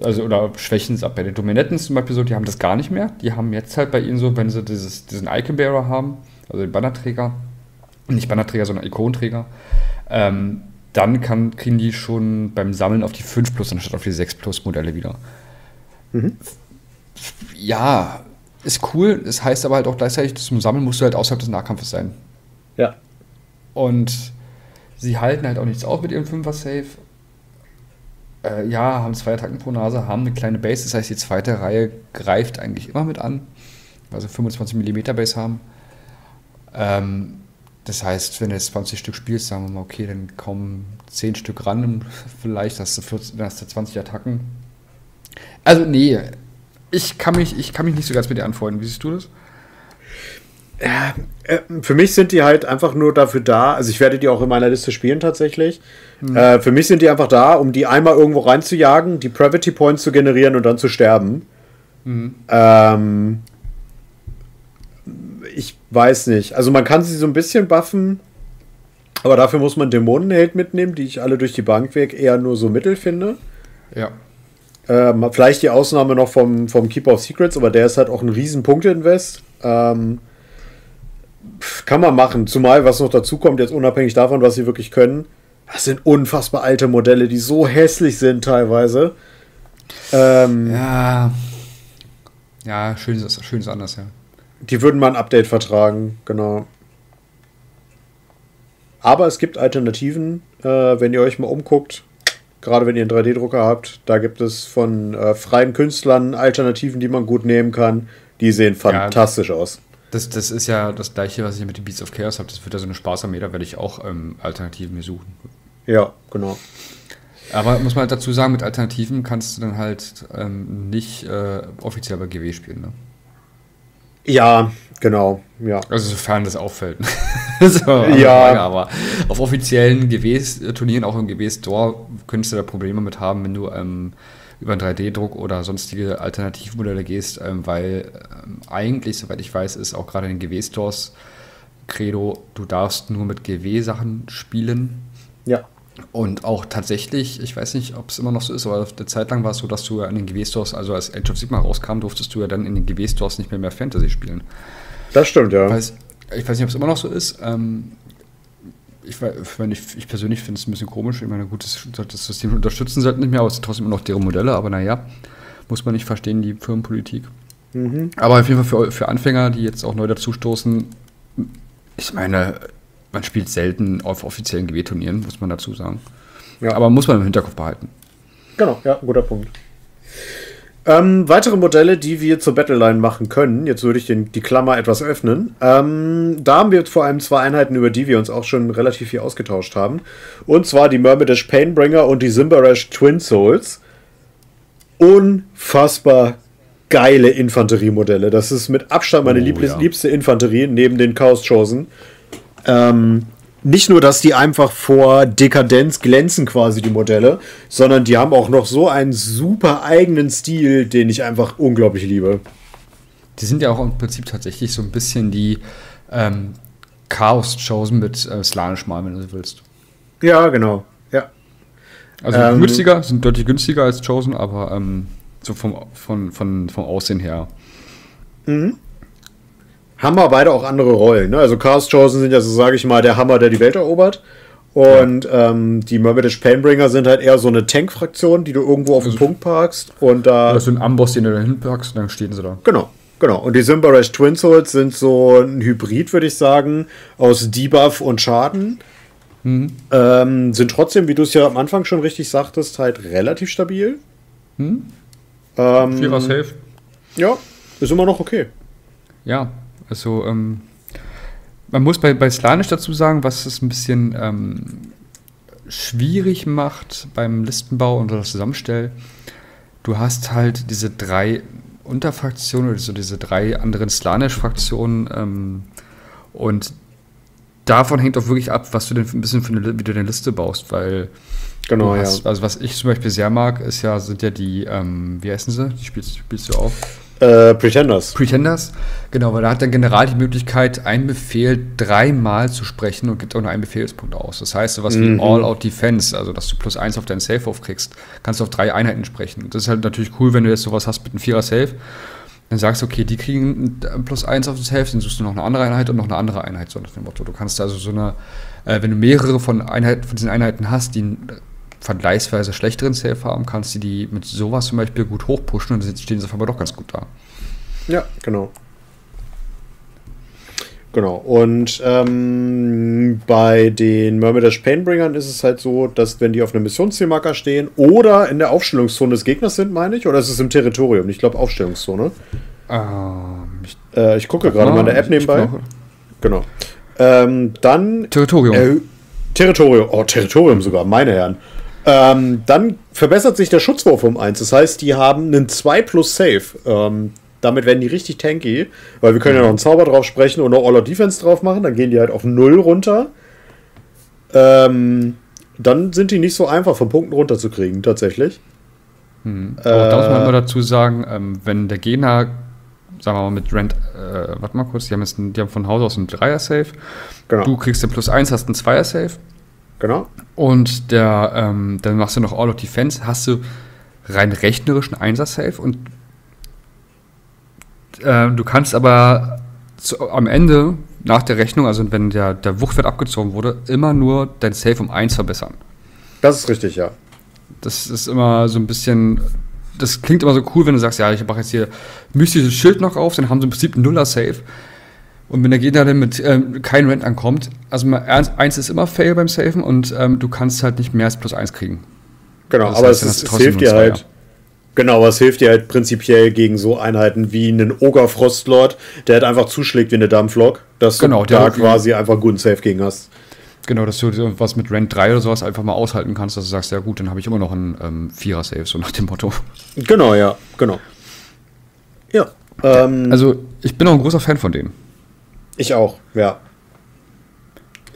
Also, oder schwächen es ab. Bei den Dominetten zum Beispiel so, die haben das gar nicht mehr. Die haben jetzt halt bei ihnen so, wenn sie dieses, diesen Icon-Bearer haben, also den Bannerträger, nicht Bannerträger, sondern Ikonträger, ähm, dann kann, kriegen die schon beim Sammeln auf die 5 Plus anstatt auf die 6 Plus Modelle wieder. ja, ist cool. Das heißt aber halt auch gleichzeitig, zum Sammeln musst du halt außerhalb des Nahkampfes sein. Ja. Und sie halten halt auch nichts auf mit ihrem Fünfer-Safe. Äh, ja, haben zwei Attacken pro Nase, haben eine kleine Base. Das heißt, die zweite Reihe greift eigentlich immer mit an. Also 25 mm Base haben. Ähm, das heißt, wenn du jetzt 20 Stück spielst, sagen wir mal, okay, dann kommen 10 Stück ran [laughs] vielleicht hast du, 14, dann hast du 20 Attacken. Also, nee, ich kann, mich, ich kann mich nicht so ganz mit dir anfreunden. Wie siehst du das? Ja, äh, für mich sind die halt einfach nur dafür da, also ich werde die auch in meiner Liste spielen tatsächlich. Mhm. Äh, für mich sind die einfach da, um die einmal irgendwo reinzujagen, die Pravity Points zu generieren und dann zu sterben. Mhm. Ähm, ich weiß nicht. Also man kann sie so ein bisschen buffen, aber dafür muss man Dämonenheld mitnehmen, die ich alle durch die Bank weg eher nur so mittel finde. Ja. Ähm, vielleicht die Ausnahme noch vom, vom Keeper of Secrets, aber der ist halt auch ein riesen Punkte-Invest. Ähm, kann man machen, zumal was noch dazu kommt, jetzt unabhängig davon, was sie wirklich können. Das sind unfassbar alte Modelle, die so hässlich sind teilweise. Ähm, ja. Ja, schön ist, schön ist anders, ja. Die würden mal ein Update vertragen, genau. Aber es gibt Alternativen, äh, wenn ihr euch mal umguckt, gerade wenn ihr einen 3D-Drucker habt, da gibt es von äh, freien Künstlern Alternativen, die man gut nehmen kann. Die sehen fantastisch ja, aus. Das, das ist ja das gleiche, was ich mit den Beats of Chaos habe. Das wird ja so eine Spaßarmee, da werde ich auch ähm, Alternativen mir suchen. Ja, genau. Aber muss man halt dazu sagen, mit Alternativen kannst du dann halt ähm, nicht äh, offiziell bei GW spielen, ne? Ja, genau, ja. Also sofern das auffällt. [laughs] so, ja. aber auf offiziellen GW-Turnieren, auch im GW-Store, könntest du da Probleme mit haben, wenn du ähm, über einen 3D-Druck oder sonstige Alternativmodelle gehst, ähm, weil ähm, eigentlich, soweit ich weiß, ist auch gerade in den GW-Stores Credo, du darfst nur mit GW-Sachen spielen. Ja. Und auch tatsächlich, ich weiß nicht, ob es immer noch so ist, aber eine Zeit lang war es so, dass du in den GW-Stores, also als Age of Sigma rauskam, durftest du ja dann in den GW-Stores nicht mehr mehr Fantasy spielen. Das stimmt, ja. Ich weiß, ich weiß nicht, ob es immer noch so ist. Ähm, ich, ich, ich, persönlich finde es ein bisschen komisch. Ich meine, gut, das, das System unterstützen sie nicht mehr, aber es sind trotzdem immer noch deren Modelle. Aber naja, muss man nicht verstehen, die Firmenpolitik. Mhm. Aber auf jeden Fall für, für Anfänger, die jetzt auch neu dazustoßen, ich meine, man spielt selten auf offiziellen GW-Turnieren, muss man dazu sagen. Ja. Aber muss man im Hinterkopf behalten. Genau, ja, guter Punkt. Ähm, weitere Modelle, die wir zur Battleline machen können, jetzt würde ich den, die Klammer etwas öffnen. Ähm, da haben wir vor allem zwei Einheiten, über die wir uns auch schon relativ viel ausgetauscht haben. Und zwar die Myrmidish Painbringer und die Zimbarash Twin Souls. Unfassbar geile Infanteriemodelle. Das ist mit Abstand meine oh, ja. liebste Infanterie neben den Chaos Chosen. Ähm, nicht nur, dass die einfach vor Dekadenz glänzen, quasi die Modelle, sondern die haben auch noch so einen super eigenen Stil, den ich einfach unglaublich liebe. Die sind ja auch im Prinzip tatsächlich so ein bisschen die ähm, Chaos-Chosen mit äh, Slanisch mal, wenn du so willst. Ja, genau. Ja. Also ähm, günstiger, sind deutlich günstiger als Chosen, aber ähm, so vom, von, von, vom Aussehen her. Mhm haben wir beide auch andere Rollen. Ne? Also Chaos Chosen sind ja so, sage ich mal, der Hammer, der die Welt erobert. Und ja. ähm, die Myrmidish Painbringer sind halt eher so eine Tank-Fraktion, die du irgendwo auf also, den Punkt parkst. Und da. Das ist ein Amboss, den du da hinpackst, und dann stehen sie da. Genau, genau. Und die Symbarash Twin Souls sind so ein Hybrid, würde ich sagen, aus Debuff und Schaden. Mhm. Ähm, sind trotzdem, wie du es ja am Anfang schon richtig sagtest, halt relativ stabil. Mhm. Ähm, Vierer Safe. Ja, ist immer noch okay. Ja, also ähm, man muss bei, bei Slanisch dazu sagen, was es ein bisschen ähm, schwierig macht beim Listenbau und das Zusammenstellen. Du hast halt diese drei Unterfraktionen oder so diese drei anderen Slanisch-Fraktionen ähm, und davon hängt auch wirklich ab, was du denn ein bisschen für eine, wie du deine Liste baust, weil genau, hast, ja. also was ich zum Beispiel sehr mag, ist ja, sind ja die, ähm, wie heißen sie? Die spielst, spielst du auf? Äh, Pretenders. Pretenders, genau, weil da hat der General die Möglichkeit, einen Befehl dreimal zu sprechen und gibt auch nur einen Befehlspunkt aus. Das heißt, sowas mhm. wie All-Out Defense, also dass du plus eins auf deinen Safe aufkriegst, kannst du auf drei Einheiten sprechen. Das ist halt natürlich cool, wenn du jetzt sowas hast mit einem Vierer Safe. Dann sagst du, okay, die kriegen plus eins auf das Safe, dann suchst du noch eine andere Einheit und noch eine andere Einheit, so nach dem Motto. Du kannst also so eine, äh, wenn du mehrere von, Einheiten, von diesen Einheiten hast, die vergleichsweise schlechteren Safe haben, kannst du die mit sowas zum Beispiel gut hochpushen und dann stehen sie auf einmal doch ganz gut da. Ja, genau. Genau. Und ähm, bei den Myrmidash Painbringern ist es halt so, dass wenn die auf einem Missionszielmarker stehen oder in der Aufstellungszone des Gegners sind, meine ich, oder ist es im Territorium? Ich glaube Aufstellungszone. Ähm, ich, äh, ich gucke gerade mal in der App nebenbei. Genau. Ähm, dann. Territorium. Territorium. Oh, Territorium sogar, meine Herren. Ähm, dann verbessert sich der Schutzwurf um 1. Das heißt, die haben einen 2 plus Save. Ähm, damit werden die richtig tanky, weil wir können ja noch einen Zauber drauf sprechen und noch All Out Defense drauf machen. Dann gehen die halt auf 0 runter. Ähm, dann sind die nicht so einfach von Punkten runterzukriegen, tatsächlich. Hm. Aber äh, da muss man immer dazu sagen, ähm, wenn der Gegner, sagen wir mal mit Rent, äh, warte mal kurz, die haben, jetzt die haben von Haus aus einen Dreier-Save. Genau. Du kriegst den plus 1, hast einen Zweier-Save. Genau. Und der, ähm, dann machst du noch All of Defense, hast du rein rechnerisch einen Einser-Save und äh, du kannst aber zu, am Ende, nach der Rechnung, also wenn der, der Wuchtwert abgezogen wurde, immer nur dein Save um 1 verbessern. Das ist richtig, ja. Das ist immer so ein bisschen. Das klingt immer so cool, wenn du sagst, ja, ich mache jetzt hier mystisches Schild noch auf, dann haben sie im Prinzip einen Nuller-Save. Und wenn der Gegner dann mit ähm, kein Rent ankommt, also mal, eins ist immer Fail beim Saven und ähm, du kannst halt nicht mehr als plus eins kriegen. Genau, das aber heißt, es, ist, es hilft dir halt. Genau, was hilft dir halt prinzipiell gegen so Einheiten wie einen Ogre Frostlord, der halt einfach zuschlägt wie eine Dampflok, dass genau, du da quasi einfach guten Safe gegen hast. Genau, dass du was mit Rent 3 oder sowas einfach mal aushalten kannst, dass du sagst, ja gut, dann habe ich immer noch einen ähm, Vierer-Save, so nach dem Motto. Genau, ja, genau. Ja. Ähm, also, ich bin auch ein großer Fan von denen. Ich auch, ja.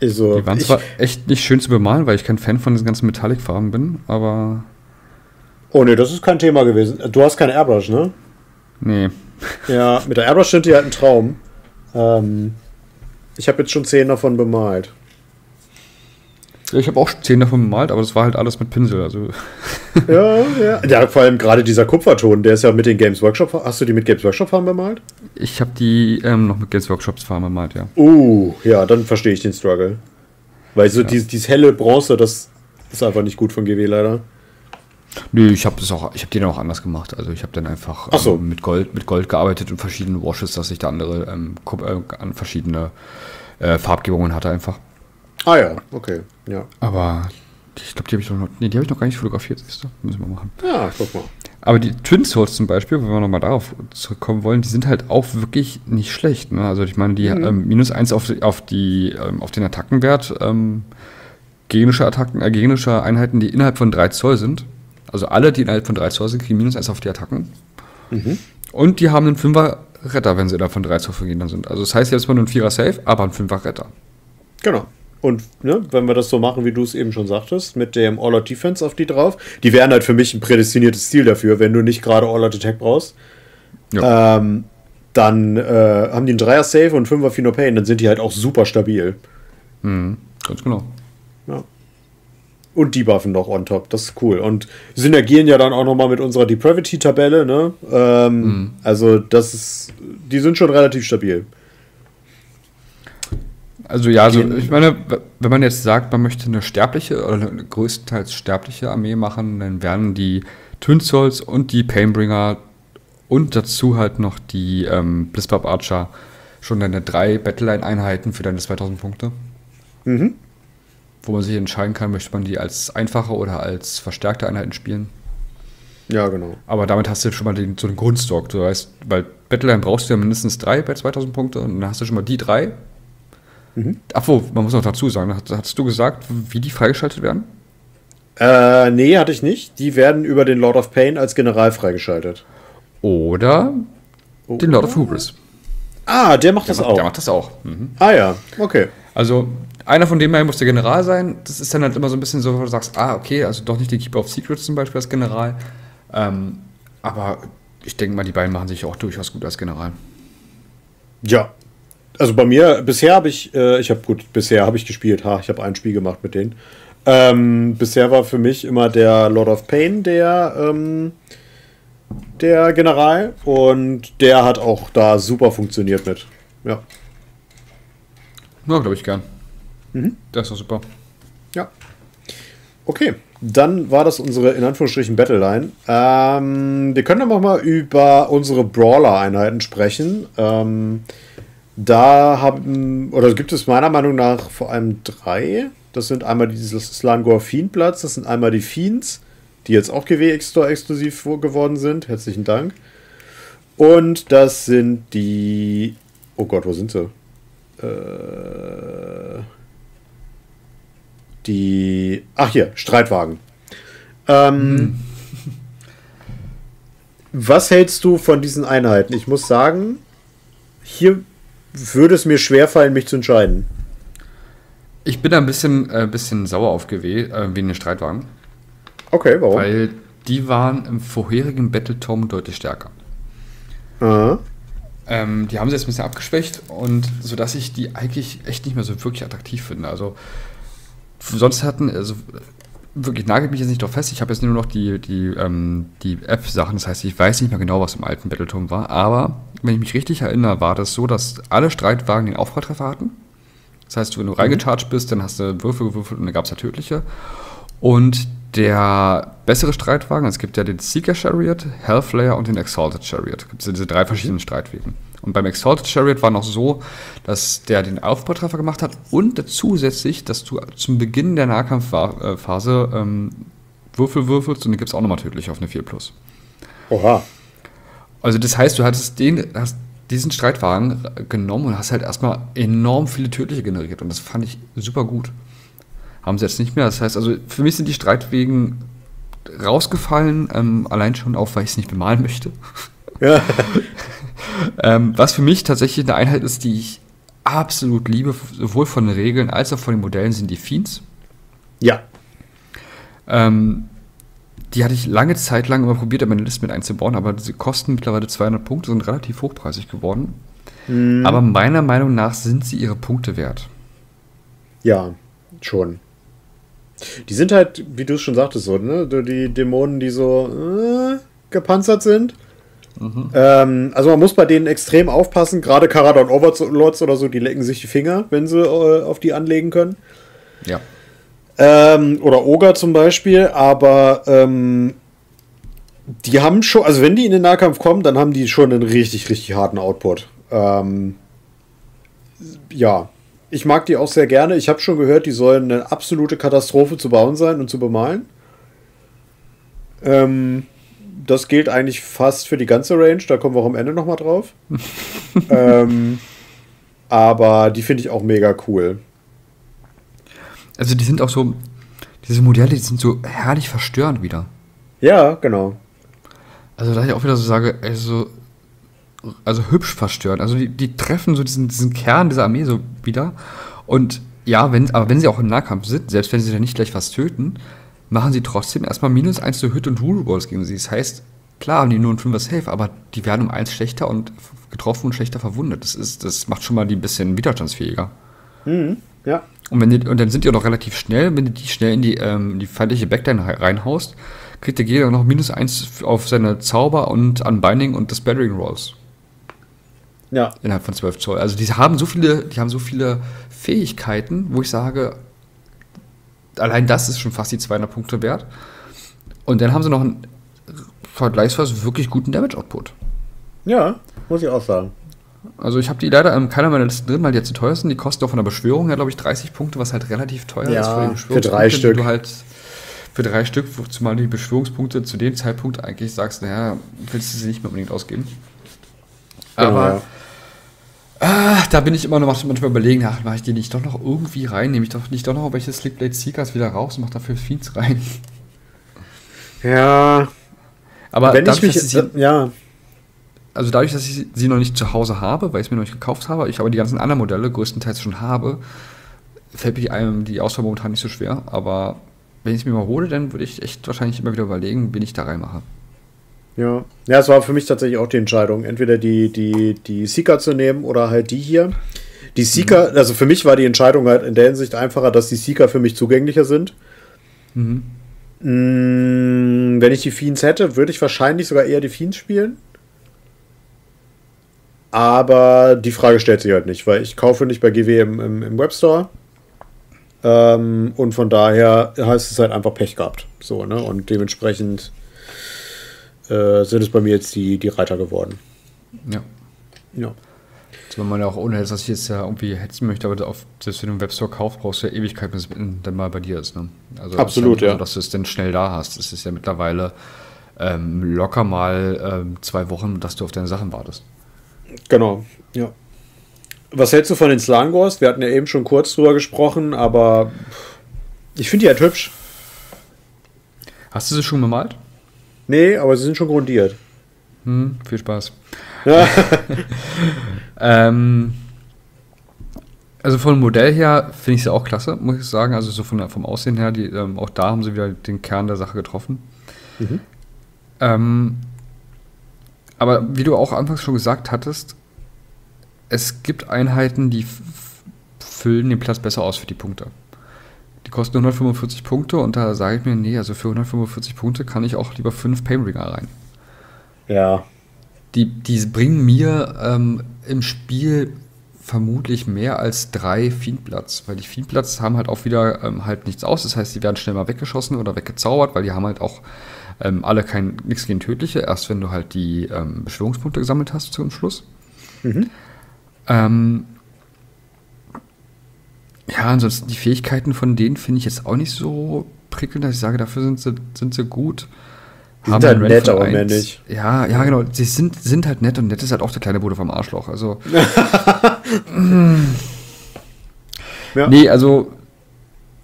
Also, die waren zwar echt nicht schön zu bemalen, weil ich kein Fan von diesen ganzen Metallic-Farben bin, aber Oh ne, das ist kein Thema gewesen. Du hast keine Airbrush, ne? Nee. Ja, mit der Airbrush sind die halt ein Traum. Ähm, ich habe jetzt schon zehn davon bemalt. Ja, ich habe auch zehn davon bemalt, aber das war halt alles mit Pinsel. Also. [laughs] ja, ja. Ja, vor allem gerade dieser Kupferton, der ist ja mit den Games Workshop. Hast du die mit Games Workshop Farben bemalt? Ich habe die ähm, noch mit Games Workshop Farben bemalt, ja. Uh, ja, dann verstehe ich den Struggle. Weil so ja. dieses, dieses helle Bronze, das ist einfach nicht gut von GW leider. Nö, ich habe auch, ich habe den auch anders gemacht. Also ich habe dann einfach so. ähm, mit Gold, mit Gold gearbeitet und verschiedenen Washes, dass ich da andere ähm, äh, verschiedene äh, Farbgebungen hatte einfach. Ah ja, okay, ja. Aber ich glaube, die habe ich noch, nee, die habe ich noch gar nicht fotografiert, siehst du? Müssen wir machen. Ja, guck mal. Aber die Twin Swords zum Beispiel, wenn wir nochmal darauf zurückkommen wollen, die sind halt auch wirklich nicht schlecht. Ne? Also ich meine, die mhm. ähm, minus 1 auf, auf, die, ähm, auf den Attackenwert, ähm, gegnerische Attacken, äh, gegnerische Einheiten, die innerhalb von 3 Zoll sind, also alle, die innerhalb von 3 Zoll sind, kriegen minus 1 auf die Attacken. Mhm. Und die haben einen 5er Retter, wenn sie innerhalb von 3 Zoll vergehen sind. Also das heißt jetzt mal nur ein 4er Safe, aber ein 5er Retter. Genau. Und ne, wenn wir das so machen, wie du es eben schon sagtest, mit dem All-Out Defense auf die drauf, die wären halt für mich ein prädestiniertes Ziel dafür, wenn du nicht gerade All-Out Attack brauchst. Ja. Ähm, dann äh, haben die einen Dreier Safe und 5er Fino Pain, dann sind die halt auch super stabil. Mhm, ganz genau. Ja und debuffen noch on top. Das ist cool. Und synergieren ja dann auch nochmal mit unserer Depravity-Tabelle, ne? Ähm, mhm. Also, das ist. Die sind schon relativ stabil. Also ja, also ich meine, wenn man jetzt sagt, man möchte eine sterbliche oder eine größtenteils sterbliche Armee machen, dann werden die Twin Souls und die Painbringer und dazu halt noch die ähm, Blitzbub Archer schon deine drei Battleline-Einheiten für deine 2000 Punkte. Mhm wo man sich entscheiden kann, möchte man die als einfache oder als verstärkte Einheiten spielen. Ja, genau. Aber damit hast du schon mal den, so einen Grundstock. Du weißt, bei Battleline brauchst du ja mindestens drei bei 2000 Punkte und dann hast du schon mal die drei. Mhm. Ach wo, man muss noch dazu sagen, hattest du gesagt, wie die freigeschaltet werden? Äh, nee, hatte ich nicht. Die werden über den Lord of Pain als General freigeschaltet. Oder oh. den Lord of Hubris. Ah, der macht der das macht, auch. Der macht das auch. Mhm. Ah ja, okay. Also einer von denen muss der General sein. Das ist dann halt immer so ein bisschen so, wo du sagst, ah, okay, also doch nicht die Keeper of Secrets zum Beispiel als General. Ähm, aber ich denke mal, die beiden machen sich auch durchaus gut als General. Ja. Also bei mir, bisher habe ich, äh, ich habe gut, bisher habe ich gespielt, ha, ich habe ein Spiel gemacht mit denen. Ähm, bisher war für mich immer der Lord of Pain der, ähm, der General und der hat auch da super funktioniert mit. Ja. Ja, glaube ich gern. Mhm. Das ist doch super. Ja. Okay, dann war das unsere in Anführungsstrichen Battleline. Ähm, wir können aber mal über unsere Brawler-Einheiten sprechen. Ähm, da haben, oder gibt es meiner Meinung nach vor allem drei. Das sind einmal dieses Slangor Fiendplatz, das sind einmal die Fiends, die jetzt auch GW Store exklusiv geworden sind. Herzlichen Dank. Und das sind die. Oh Gott, wo sind sie? Äh, die. Ach hier, Streitwagen. Ähm, mhm. Was hältst du von diesen Einheiten? Ich muss sagen, hier würde es mir schwerfallen, mich zu entscheiden. Ich bin da ein bisschen, äh, bisschen sauer auf GW, äh, wegen den Streitwagen. Okay, warum? Weil die waren im vorherigen Battletome deutlich stärker. Aha. Ähm, die haben sie jetzt ein bisschen abgeschwächt und sodass ich die eigentlich echt nicht mehr so wirklich attraktiv finde. Also sonst hatten, also wirklich nagelt mich jetzt nicht drauf fest. Ich habe jetzt nur noch die, die, ähm, die App-Sachen. Das heißt, ich weiß nicht mehr genau, was im alten Battletome war. Aber wenn ich mich richtig erinnere, war das so, dass alle Streitwagen den Aufpralltreffer hatten. Das heißt, wenn du mhm. reingecharged bist, dann hast du Würfel gewürfelt und dann gab es ja tödliche. Und der bessere Streitwagen, es gibt ja den Seeker Chariot, Hellflayer und den Exalted Chariot. Es gibt diese drei verschiedenen Streitwegen. Und beim Exalted Chariot war noch so, dass der den Aufbautreffer gemacht hat und zusätzlich, dass du zum Beginn der Nahkampfphase ähm, Würfel würfelst und den gibt es auch nochmal tödlich auf eine 4 Plus. Oha. Also das heißt, du hattest den, hast diesen Streitwagen genommen und hast halt erstmal enorm viele tödliche generiert und das fand ich super gut. Haben sie jetzt nicht mehr. Das heißt, also für mich sind die Streitwegen rausgefallen, ähm, allein schon auch, weil ich es nicht bemalen möchte. Ja. [laughs] ähm, was für mich tatsächlich eine Einheit ist, die ich absolut liebe, sowohl von den Regeln als auch von den Modellen, sind die Fiends. Ja. Ähm, die hatte ich lange Zeit lang immer probiert, meine Liste mit einzubauen, aber sie kosten mittlerweile 200 Punkte, sind relativ hochpreisig geworden. Mhm. Aber meiner Meinung nach sind sie ihre Punkte wert. Ja, schon. Die sind halt, wie du es schon sagtest, so, ne? Die Dämonen, die so äh, gepanzert sind. Mhm. Ähm, also man muss bei denen extrem aufpassen. Gerade Karadon Overlords oder so, die lecken sich die Finger, wenn sie äh, auf die anlegen können. Ja. Ähm, oder Oger zum Beispiel, aber ähm, die haben schon, also wenn die in den Nahkampf kommen, dann haben die schon einen richtig, richtig harten Output. Ähm, ja, ich mag die auch sehr gerne. Ich habe schon gehört, die sollen eine absolute Katastrophe zu bauen sein und zu bemalen. Ähm, das gilt eigentlich fast für die ganze Range. Da kommen wir auch am Ende nochmal drauf. [laughs] ähm, aber die finde ich auch mega cool. Also die sind auch so, diese Modelle, die sind so herrlich verstörend wieder. Ja, genau. Also da ich auch wieder so sage, also also hübsch verstört. Also die, die treffen so diesen, diesen Kern dieser Armee so wieder. Und ja, wenn, aber wenn sie auch im Nahkampf sind, selbst wenn sie dann nicht gleich was töten, machen sie trotzdem erstmal minus 1 zu Hit und Rule Balls gegen sie. Das heißt, klar haben die nur ein 5er Safe, aber die werden um 1 schlechter und getroffen und schlechter verwundet. Das, ist, das macht schon mal die ein bisschen widerstandsfähiger. Mhm, ja. Und, wenn die, und dann sind die auch noch relativ schnell, wenn du die schnell in die, ähm, die feindliche Backline reinhaust, kriegt der Gegner noch minus 1 auf seine Zauber und Unbinding und das Battering Rolls. Ja. Innerhalb von 12 Zoll. Also die haben so viele, die haben so viele Fähigkeiten, wo ich sage, allein das ist schon fast die 200 Punkte wert. Und dann haben sie noch einen vergleichsweise wirklich guten Damage-Output. Ja, muss ich auch sagen. Also ich habe die leider in keiner meiner Listen drin, weil die jetzt zu teuer sind. Die kosten auch von der Beschwörung her, glaube ich, 30 Punkte, was halt relativ teuer ja, ist für, die für drei Stück. Du halt für drei Stück, zumal die Beschwörungspunkte zu dem Zeitpunkt eigentlich sagst, naja, willst du sie nicht mehr unbedingt ausgeben. Genau, Aber ja. Ah, da bin ich immer noch manchmal überlegen, ach, mache ich die nicht doch noch irgendwie rein? Nehme ich doch nicht doch noch welche Slickblade Seekers wieder raus und mache dafür Fiends rein? Ja. Aber wenn ich mich. Sie, ja. Also dadurch, dass ich sie noch nicht zu Hause habe, weil ich es mir noch nicht gekauft habe, ich aber die ganzen anderen Modelle größtenteils schon habe, fällt mir die, die Auswahl momentan nicht so schwer. Aber wenn ich es mir mal hole, dann würde ich echt wahrscheinlich immer wieder überlegen, wen ich da reinmache. Ja. Ja, es war für mich tatsächlich auch die Entscheidung, entweder die, die, die Seeker zu nehmen oder halt die hier. Die Seeker, mhm. also für mich war die Entscheidung halt in der Hinsicht einfacher, dass die Seeker für mich zugänglicher sind. Mhm. Mm, wenn ich die Fiends hätte, würde ich wahrscheinlich sogar eher die Fiends spielen. Aber die Frage stellt sich halt nicht, weil ich kaufe nicht bei GW im, im, im Webstore. Ähm, und von daher heißt es halt einfach Pech gehabt. So, ne? Und dementsprechend äh, sind es bei mir jetzt die, die Reiter geworden. Ja. Ja. Also wenn man ja auch ohne, dass ich jetzt ja irgendwie hetzen möchte, aber auf, selbst wenn du einen Webstore kaufst, brauchst du ja Ewigkeit, bis es dann mal bei dir ist. Ne? Also Absolut, ja. So, dass du es dann schnell da hast. Es ist ja mittlerweile ähm, locker mal ähm, zwei Wochen, dass du auf deine Sachen wartest. Genau, ja. Was hältst du von den Slangors? Wir hatten ja eben schon kurz drüber gesprochen, aber ich finde die halt hübsch. Hast du sie schon bemalt? Nee, aber sie sind schon grundiert. Hm, viel Spaß. Ja. [laughs] Ähm, also vom Modell her finde ich sie auch klasse, muss ich sagen. Also so von, vom Aussehen her, die, ähm, auch da haben sie wieder den Kern der Sache getroffen. Mhm. Ähm, aber wie du auch anfangs schon gesagt hattest, es gibt Einheiten, die füllen den Platz besser aus für die Punkte. Die kosten 145 Punkte und da sage ich mir, nee, also für 145 Punkte kann ich auch lieber fünf Painringer rein. ja. Die, die bringen mir ähm, im Spiel vermutlich mehr als drei Fiendplatz, weil die Fiendplatz haben halt auch wieder ähm, halt nichts aus. Das heißt, die werden schnell mal weggeschossen oder weggezaubert, weil die haben halt auch ähm, alle kein nichts gegen Tödliche, erst wenn du halt die ähm, Beschwörungspunkte gesammelt hast zum Schluss. Mhm. Ähm, ja, ansonsten die Fähigkeiten von denen finde ich jetzt auch nicht so prickelnd, dass ich sage, dafür sind sie, sind sie gut. Die sind halt nett, aber mehr nicht. Ja, ja, genau. Sie sind, sind halt nett und nett ist halt auch der kleine Bruder vom Arschloch. Also. [laughs] Ja. Nee, also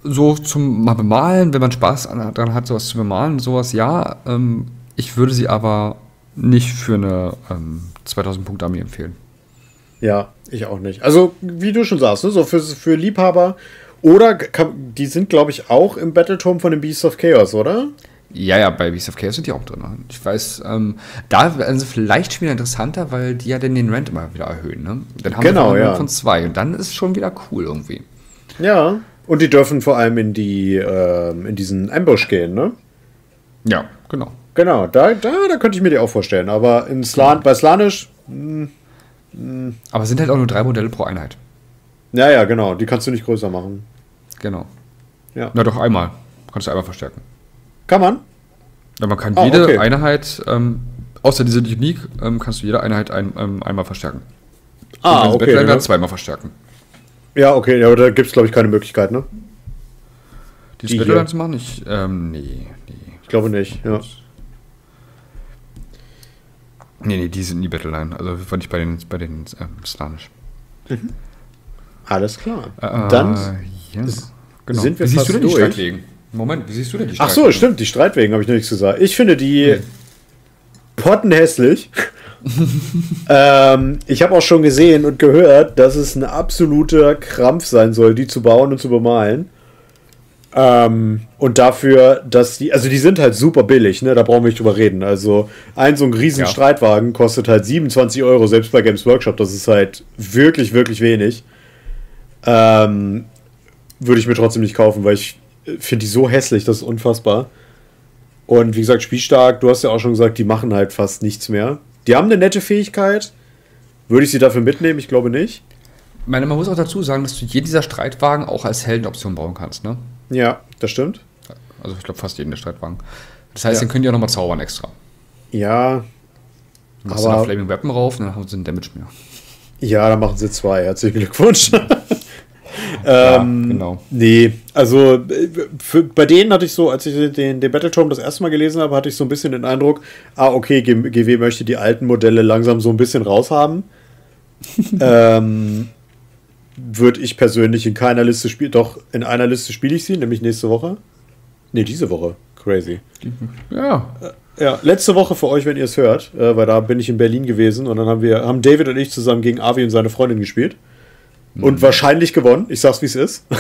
so zum mal bemalen, wenn man Spaß an- daran hat, sowas zu bemalen, sowas ja. Ähm, ich würde sie aber nicht für eine ähm, 2000 Punkte Armee empfehlen. Ja, ich auch nicht. Also, wie du schon sagst, ne, so für, für Liebhaber. Oder die sind, glaube ich, auch im Battleturm von den Beasts of Chaos, oder? Ja, ja, bei Beast of Chaos sind die auch drin. ne? Ich weiß, ähm, da werden sie vielleicht schon wieder interessanter, weil die ja dann den Rent immer wieder erhöhen. Ne? Dann haben Genau, sie einen ja. Von zwei und dann ist es schon wieder cool irgendwie. Ja. Und die dürfen vor allem in die, ähm, in diesen Ambush gehen, ne? Ja, genau. Genau, da, da, da könnte ich mir die auch vorstellen. Aber in Slan, bei Slanisch, Aber es sind halt auch nur drei Modelle pro Einheit. ja, ja, genau, die kannst du nicht größer machen. Genau. Ja. Na doch, einmal. Kannst du einmal verstärken. Kann man? Ja, man kann Ah, jede okay. Einheit, ähm, außer diese Unique, ähm, kannst du jede Einheit ein, ähm, einmal verstärken. Ah, Und wenn okay. Battleline Ja, zweimal verstärken. Ja okay, ja, aber da gibt es, glaube ich, keine Möglichkeit, ne? Die, Die Battleline hier. zu machen? Ich, ähm, nee, nee. Ich glaube nicht, ja. Nee, nee, die sind nie Battleline. Also war nicht bei den, bei den ähm, Slanisch. Alles klar. Äh, Dann ja. genau. sind wir wie siehst fast du denn die durch. Streitwegen? Moment, wie siehst du denn die Ach so, Streitwegen? stimmt, die Streitwegen habe ich noch nichts gesagt. Ich finde die Nee. pottenhässlich. Ähm, ich habe auch schon gesehen und gehört, dass es ein absoluter Krampf sein soll, die zu bauen und zu bemalen. Ähm, und dafür, dass die, also die sind halt super billig, ne? Da brauchen wir nicht drüber reden. Also ein so ein riesen Ja. Streitwagen kostet halt 27 Euro, selbst bei Games Workshop. Das ist halt wirklich, wirklich wenig. Ähm, würde ich mir trotzdem nicht kaufen, weil ich äh, finde die so hässlich, das ist unfassbar. Und wie gesagt, spielstark, du hast ja auch schon gesagt, die machen halt fast nichts mehr. Die haben eine nette Fähigkeit. Würde ich sie dafür mitnehmen? Ich glaube nicht. Man muss auch dazu sagen, dass du jeden dieser Streitwagen auch als Heldenoption bauen kannst, ne? Ja, das stimmt. Also ich glaube fast jeden der Streitwagen. Das heißt, Ja. den könnt ihr auch nochmal zaubern extra. Ja, Dann machst du Aber- da Flaming Weapon rauf und dann haben sie einen Damage mehr. ja, dann machen sie zwei. Herzlichen Glückwunsch. [laughs] Ja, ähm, genau. Nee, also äh, für, bei denen hatte ich so, als ich den, den Battleturm das erste Mal gelesen habe, hatte ich so ein bisschen den Eindruck, ah, okay, GW möchte die alten Modelle langsam so ein bisschen raushaben. [laughs] ähm, Würde ich persönlich in keiner Liste spielen, doch in einer Liste spiele ich sie, nämlich nächste Woche. Nee, diese Woche. Crazy. Ja, Ja, letzte Woche für euch, wenn ihr es hört, äh, weil da bin ich in Berlin gewesen und dann haben wir, haben David und ich zusammen gegen Avi und seine Freundin gespielt. Und wahrscheinlich gewonnen. Ich sag's, wie es ist. [laughs] das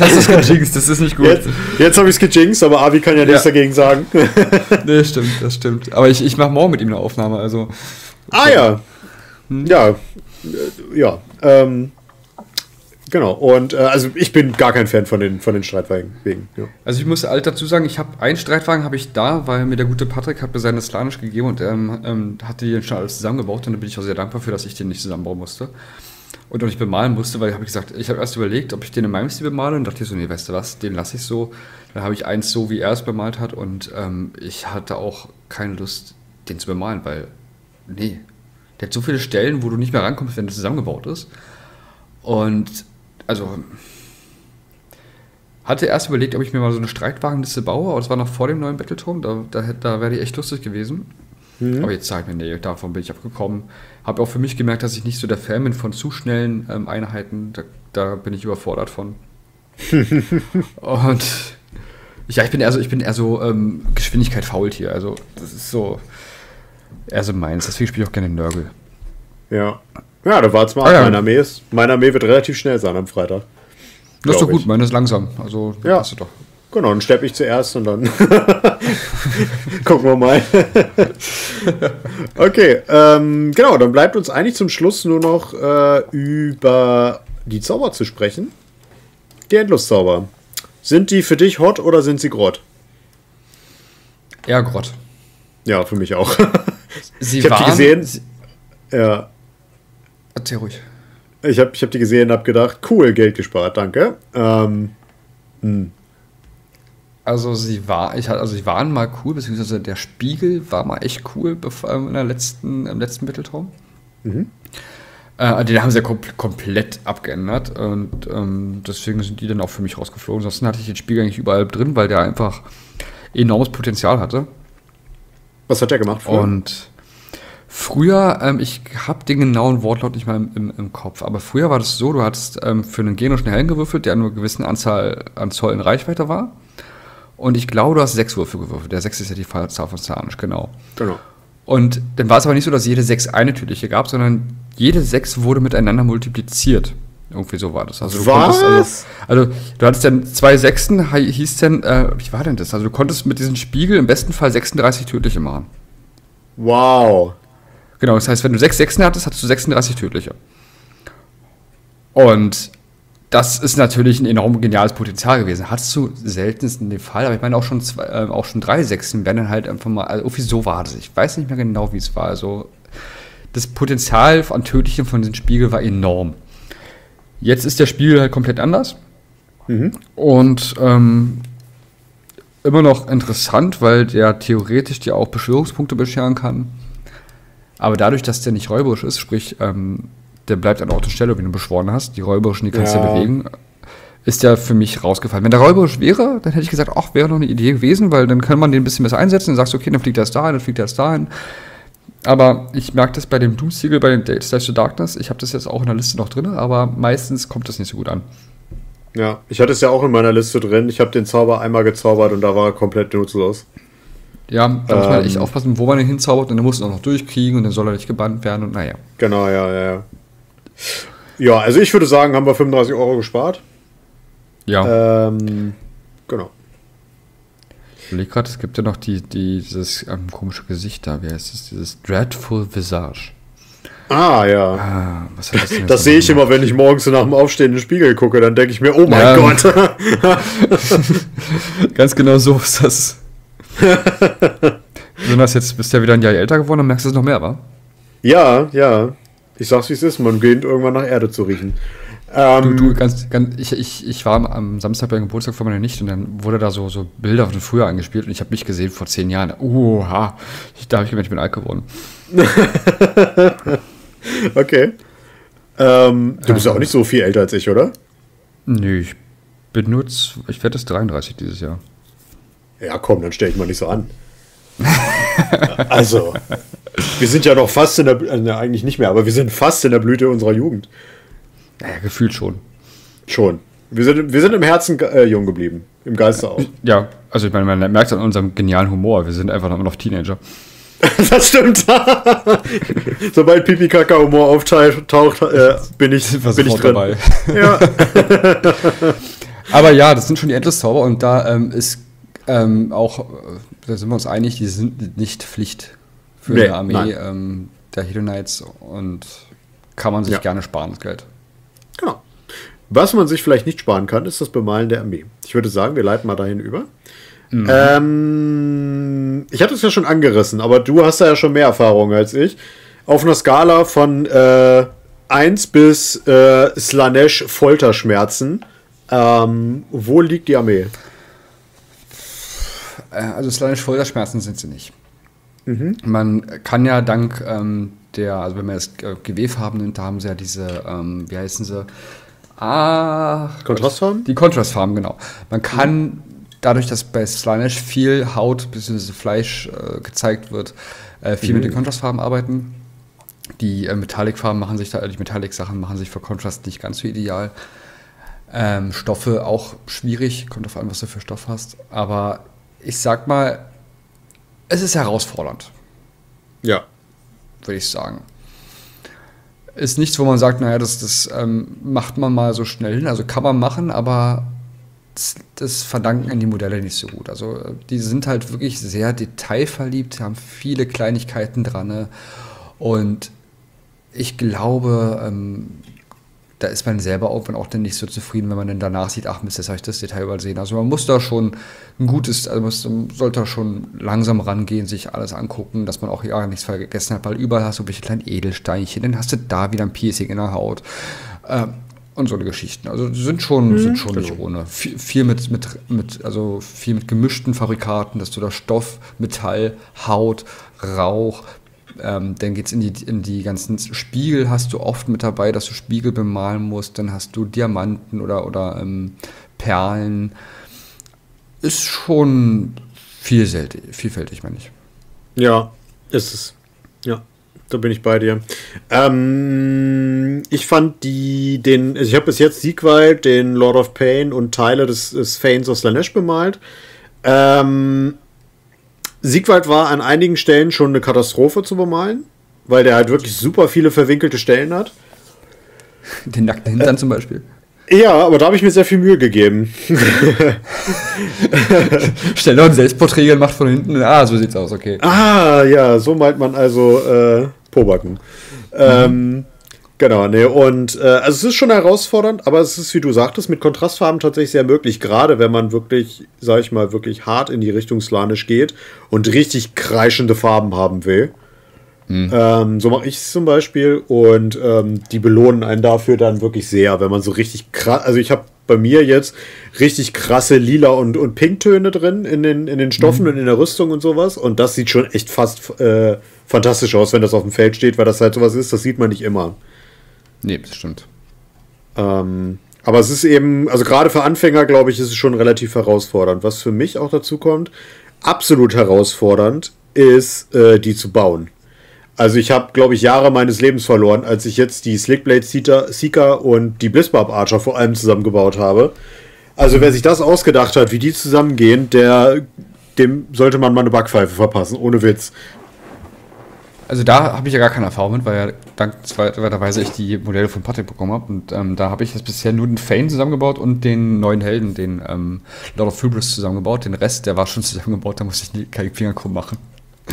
heißt, das ist gejinxt, das ist nicht gut. Jetzt, jetzt habe ich es gejinxt, aber Avi kann ja nichts Ja. dagegen sagen. [laughs] Nee, stimmt, das stimmt. Aber ich, ich mache morgen mit ihm eine Aufnahme, also. ah ja. Ja. Äh, Ja. Ähm, genau. Und äh, also ich bin gar kein Fan von den, von den Streitwagen. Wegen, ja. Also ich muss alt dazu sagen, ich habe einen Streitwagen habe ich da, weil mir der gute Patrick hat mir seine Slanisch gegeben und ähm, ähm, hatte die schon alles zusammengebaut und da bin ich auch sehr dankbar für, dass ich den nicht zusammenbauen musste. und auch nicht bemalen musste, weil ich habe gesagt, ich habe erst überlegt, ob ich den in meinem Stil bemale und dachte so, nee, weißt du was, den lasse ich so. Dann habe ich eins so, wie er es bemalt hat und ähm, ich hatte auch keine Lust, den zu bemalen, weil, nee, der hat so viele Stellen, wo du nicht mehr rankommst, wenn der zusammengebaut ist. Und, also, hatte erst überlegt, ob ich mir mal so eine Streitwagenliste baue, aber das war noch vor dem neuen Battleturm, da, da, da wäre die echt lustig gewesen. Mhm. Aber jetzt sage ich mir, nee, davon bin ich abgekommen. Habe auch für mich gemerkt, dass ich nicht so der Fan bin von zu schnellen ähm, Einheiten. Da, da, bin ich überfordert von. [laughs] und ja, ich bin eher so, ich bin eher so ähm, Geschwindigkeit fault hier. Also, das ist so eher so meins. Deswegen spiele ich auch gerne Nörgel. Ja. Ja, da war es mal. Ah, ja. Meine, Armee ist, meine Armee wird relativ schnell sein am Freitag. Das ist doch gut, ich. meine ist langsam. Also, ja. passt doch. Genau, dann steppe ich zuerst und dann [laughs] gucken wir mal. [laughs] okay, ähm, genau, dann bleibt uns eigentlich zum Schluss nur noch äh, über die Zauber zu sprechen. Die Endloszauber. Sind die für dich hot oder sind sie grott? Eher grott. Ja, für mich auch. [laughs] Sie ich habe die gesehen. Sie ja. Erzähl ruhig. Ich habe ich hab die gesehen und habe gedacht, cool, Geld gespart, danke. Ähm, hm. Also sie war, ich also sie waren mal cool, beziehungsweise der Spiegel war mal echt cool ähm, in der letzten, im letzten Mitteltraum. Mhm. Äh, den haben sie ja kom komplett abgeändert und ähm, deswegen sind die dann auch für mich rausgeflogen. Ansonsten hatte ich den Spiegel eigentlich überall drin, weil der einfach enormes Potenzial hatte. Was hat der gemacht früher? Und früher, ähm, ich habe den genauen Wortlaut nicht mal im, im, im, Kopf, aber früher war das so, du hattest ähm, für einen Genos einen Helm gewürfelt, der nur eine gewisse Anzahl an Zoll in Reichweite war. Und ich glaube, du hast sechs Würfel gewürfelt. Der sechs ist ja die Zahl von Zanisch, genau. Genau. Und dann war es aber nicht so, dass jede sechs eine tödliche gab, sondern jede sechs wurde miteinander multipliziert. Irgendwie so war das. Also du Was? Also, also, du hattest dann zwei Sechsen, hieß denn, äh, wie war denn das? Also du konntest mit diesem Spiegel im besten Fall 36 tödliche machen. Wow. Genau, das heißt, wenn du sechs Sechsen hattest, hattest du 36 tödliche. Und das ist natürlich ein enorm geniales Potenzial gewesen. Hattest du seltenst in dem Fall, aber ich meine auch schon zwei, äh, auch schon drei Sechsen werden dann halt einfach mal, also irgendwie so war das. Ich weiß nicht mehr genau, wie es war. Also das Potenzial an Tödlichen von diesem Spiegel war enorm. Jetzt ist der Spiegel halt komplett anders. Mhm. Und ähm, immer noch interessant, weil der theoretisch dir auch Beschwörungspunkte bescheren kann. Aber dadurch, dass der nicht räuberisch ist, sprich, ähm, der bleibt an Ort und Stelle, wenn du beschworen hast. Die räuberischen, die kannst du ja. bewegen. Ist ja für mich rausgefallen. Wenn der räuberisch wäre, dann hätte ich gesagt, ach, wäre noch eine Idee gewesen, weil dann kann man den ein bisschen besser einsetzen. Dann sagst du, okay, dann fliegt er erst dahin, dann fliegt er erst dahin. Aber ich merke das bei dem Doomsiegel, bei dem Slash to Darkness. Ich habe das jetzt auch in der Liste noch drin, aber meistens kommt das nicht so gut an. Ja, ich hatte es ja auch in meiner Liste drin. Ich habe den Zauber einmal gezaubert und da war er komplett nutzlos. Ja, da muss man echt ähm. aufpassen, wo man den hinzaubert und dann muss er auch noch durchkriegen und dann soll er nicht gebannt werden und naja. Genau, ja, ja, ja. Ja, also ich würde sagen, haben wir 35 Euro gespart. Ja. Ähm, genau. Ich überlege gerade, es gibt ja noch die, die, dieses ähm, komische Gesicht da. Wie heißt das? Dieses Dreadful Visage. Ah, ja. Ah, was hat das denn das sehe ich immer, wenn ich morgens nach dem Aufstehen in den Spiegel gucke. Dann denke ich mir, oh mein ja. Gott. [laughs] [laughs] Ganz genau so ist das. [laughs] Besonders jetzt bist du ja wieder ein Jahr älter geworden, dann merkst du es noch mehr, wa? Ja, ja. Ich sag's wie es ist, man beginnt irgendwann nach Erde zu riechen. Ähm, du, du, ganz, ganz, ich, ich, ich war am Samstag beim Geburtstag von meiner Nichte und dann wurde da so, so Bilder von früher angespielt und ich habe mich gesehen vor zehn Jahren. Oha, ich, da habe ich gemerkt, ich bin alt geworden. [laughs] okay. Ähm, du bist ja auch nicht so viel älter als ich, oder? Nö, ich bin nur, ich werde jetzt 33 dieses Jahr. Ja, komm, dann stelle ich mal nicht so an. also, wir sind ja noch fast in der, äh, eigentlich nicht mehr, aber wir sind fast in der Blüte unserer Jugend. Naja, gefühlt schon. Schon. Wir sind, wir sind im Herzen äh, jung geblieben. Im Geiste auch. Ja, also ich meine, man merkt es an unserem genialen Humor. Wir sind einfach noch, noch Teenager. [laughs] das stimmt. [laughs] Sobald Pipi Kaka Humor auftaucht, äh, bin ich, bin ich drin. Dabei. Ja. [laughs] Aber ja, das sind schon die Endless-Zauber und da ähm, ist ähm, auch, äh, da sind wir uns einig, die sind nicht Pflicht für nee, eine Armee ähm, der Hedonites und kann man sich ja. gerne sparen, das Geld. Genau. Was man sich vielleicht nicht sparen kann, ist das Bemalen der Armee. Ich würde sagen, wir leiten mal dahin über. Mhm. Ähm, ich hatte es ja schon angerissen, aber du hast da ja schon mehr Erfahrung als ich. Auf einer Skala von äh, 1 bis äh, Slanesh Folterschmerzen. Ähm, wo liegt die Armee? Äh, also Slanesh Folterschmerzen sind sie nicht. Mhm. Man kann ja dank ähm, der, also wenn man das GW-Farben nimmt, da haben sie ja diese, ähm, wie heißen sie? Ah, Kontrastfarben? Die Kontrastfarben, genau. Man kann mhm. dadurch, dass bei Slanesh viel Haut bzw. Fleisch äh, gezeigt wird, äh, viel mhm. mit den Kontrastfarben arbeiten. Die äh, Metallic-Farben machen sich da, die Metallic-Sachen machen sich für Kontrast nicht ganz so ideal. Ähm, Stoffe auch schwierig, kommt auf an, was du für Stoff hast. Aber ich sag mal, es ist herausfordernd. Ja. Würde ich sagen. Ist nichts, wo man sagt, naja, das, das ähm, macht man mal so schnell hin. Also kann man machen, aber das, das, verdanken an die Modelle nicht so gut. Also die sind halt wirklich sehr detailverliebt, haben viele Kleinigkeiten dran. Ne? Und ich glaube, ähm, da ist man selber irgendwann auch dann nicht so zufrieden, wenn man dann danach sieht, ach Mist, jetzt habe ich das Detail übersehen. Also man muss da schon ein gutes, also man sollte da schon langsam rangehen, sich alles angucken, dass man auch ja nichts vergessen hat, weil überall hast du welche kleinen Edelsteinchen, dann hast du da wieder ein Piercing in der Haut. Äh, und so eine Geschichten. Also sind schon, mhm. sind schon nicht genau. ohne. Viel, viel, mit, mit, mit, also viel mit gemischten Fabrikaten, dass du da Stoff, Metall, Haut, Rauch, ähm, dann geht es in die, in die ganzen Spiegel, hast du oft mit dabei, dass du Spiegel bemalen musst. Dann hast du Diamanten oder, oder ähm, Perlen. Ist schon vielfältig, vielfältig, meine ich. Ja, ist es. Ja, da bin ich bei dir. Ähm, ich fand die, den, also ich habe bis jetzt Siegwald, den Lord of Pain und Teile des, des Fanes of Slanesh bemalt. Ähm, Siegwald war an einigen Stellen schon eine Katastrophe zu bemalen, weil der halt wirklich super viele verwinkelte Stellen hat. [laughs] Den nackten Hintern äh, zum Beispiel. Ja, aber da habe ich mir sehr viel Mühe gegeben. [laughs] Stell doch ein Selbstporträt gemacht von hinten. Ah, so sieht's aus, okay. Ah, ja, so meint man also äh, Pobacken. Mhm. Ähm, Genau, ne, und äh, also es ist schon herausfordernd, aber es ist, wie du sagtest, mit Kontrastfarben tatsächlich sehr möglich, gerade wenn man wirklich, sag ich mal, wirklich hart in die Richtung Slanisch geht und richtig kreischende Farben haben will. Mhm. Ähm, so mache ich es zum Beispiel und ähm, die belohnen einen dafür dann wirklich sehr, wenn man so richtig krass, also ich habe bei mir jetzt richtig krasse Lila- und, und Pinktöne drin in den, in den Stoffen mhm. und in der Rüstung und sowas und das sieht schon echt fast äh, fantastisch aus, wenn das auf dem Feld steht, weil das halt sowas ist, das sieht man nicht immer. Nee, das stimmt. Ähm, aber es ist eben, also gerade für Anfänger, glaube ich, ist es schon relativ herausfordernd. Was für mich auch dazu kommt, absolut herausfordernd ist, äh, die zu bauen. Also ich habe, glaube ich, Jahre meines Lebens verloren, als ich jetzt die Slickblade Seeker und die Blitzbarb Archer vor allem zusammengebaut habe. Also wer sich das ausgedacht hat, wie die zusammengehen, der, dem sollte man mal eine Backpfeife verpassen, ohne Witz. Also da habe ich ja gar keine Erfahrung mit, weil ja dankenswerterweise ich die Modelle von Patrick bekommen habe. Und ähm, da habe ich jetzt bisher nur den Fane zusammengebaut und den neuen Helden, den ähm, Lord of Hubris zusammengebaut. Den Rest, der war schon zusammengebaut, da musste ich nie, keine Fingerkuppen machen.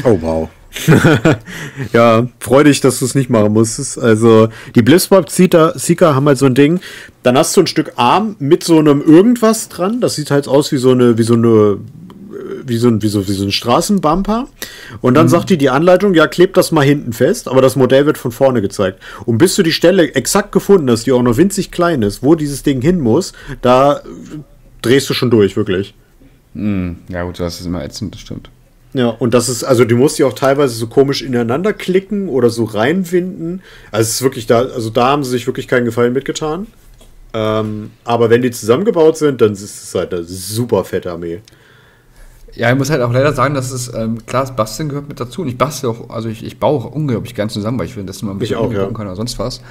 Oh wow. [laughs] ja, freu dich, dass du es nicht machen musstest. Also, die Blitzpop Seeker haben halt so ein Ding. Dann hast du ein Stück Arm mit so einem irgendwas dran. Das sieht halt aus wie so eine, wie so eine wie so ein, wie so, wie so ein Straßenbumper. Und dann mhm. sagt die die Anleitung, ja, klebt das mal hinten fest, aber das Modell wird von vorne gezeigt. Und bis du die Stelle exakt gefunden hast, die auch noch winzig klein ist, wo dieses Ding hin muss, da drehst du schon durch, wirklich. Mhm. Ja, gut, das ist immer ätzend, das stimmt. Ja, und das ist, also du musst die auch teilweise so komisch ineinander klicken oder so reinwinden. Also es ist wirklich da, also da haben sie sich wirklich keinen Gefallen mitgetan. Ähm, aber wenn die zusammengebaut sind, dann ist es halt eine super fette Armee. Ja, ich muss halt auch leider sagen, dass es, ähm, klar, das Basteln gehört mit dazu. Und ich bastel auch, also ich, ich baue auch unglaublich gern zusammen, weil ich will, dass man ein bisschen auch, ja. kann oder sonst was.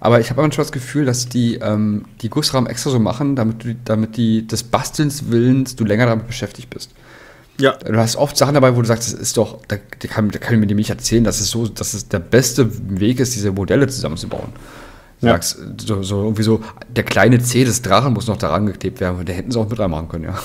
Aber ich habe manchmal das Gefühl, dass die ähm, die Gussrahmen extra so machen, damit du, damit die des Bastelns Willens du länger damit beschäftigt bist. Ja. Du hast oft Sachen dabei, wo du sagst, das ist doch, da, da kann, da kann mir die nicht erzählen, dass es so, dass es der beste Weg ist, diese Modelle zusammenzubauen. Du ja. sagst, so, so irgendwie so, der kleine C des Drachen muss noch daran geklebt werden, der hätten sie auch mit reinmachen können, ja.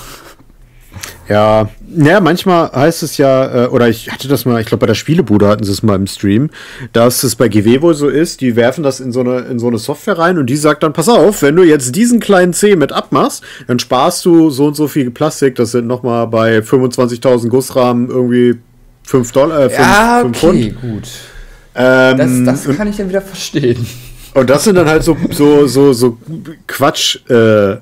Ja, naja, manchmal heißt es ja, äh, oder ich hatte das mal, ich glaube bei der Spielebude hatten sie es mal im Stream, dass es bei GW wohl so ist, die werfen das in so eine, in so eine Software rein und die sagt dann, pass auf, wenn du jetzt diesen kleinen C mit abmachst, dann sparst du so und so viel Plastik, das sind nochmal bei 25.000 Gussrahmen irgendwie 5 Dollar, äh, 5, ja, okay, 5 Pfund. gut. Ähm, das, das kann ich dann wieder verstehen. Und das sind dann halt so, so, so, so Quatsch, äh,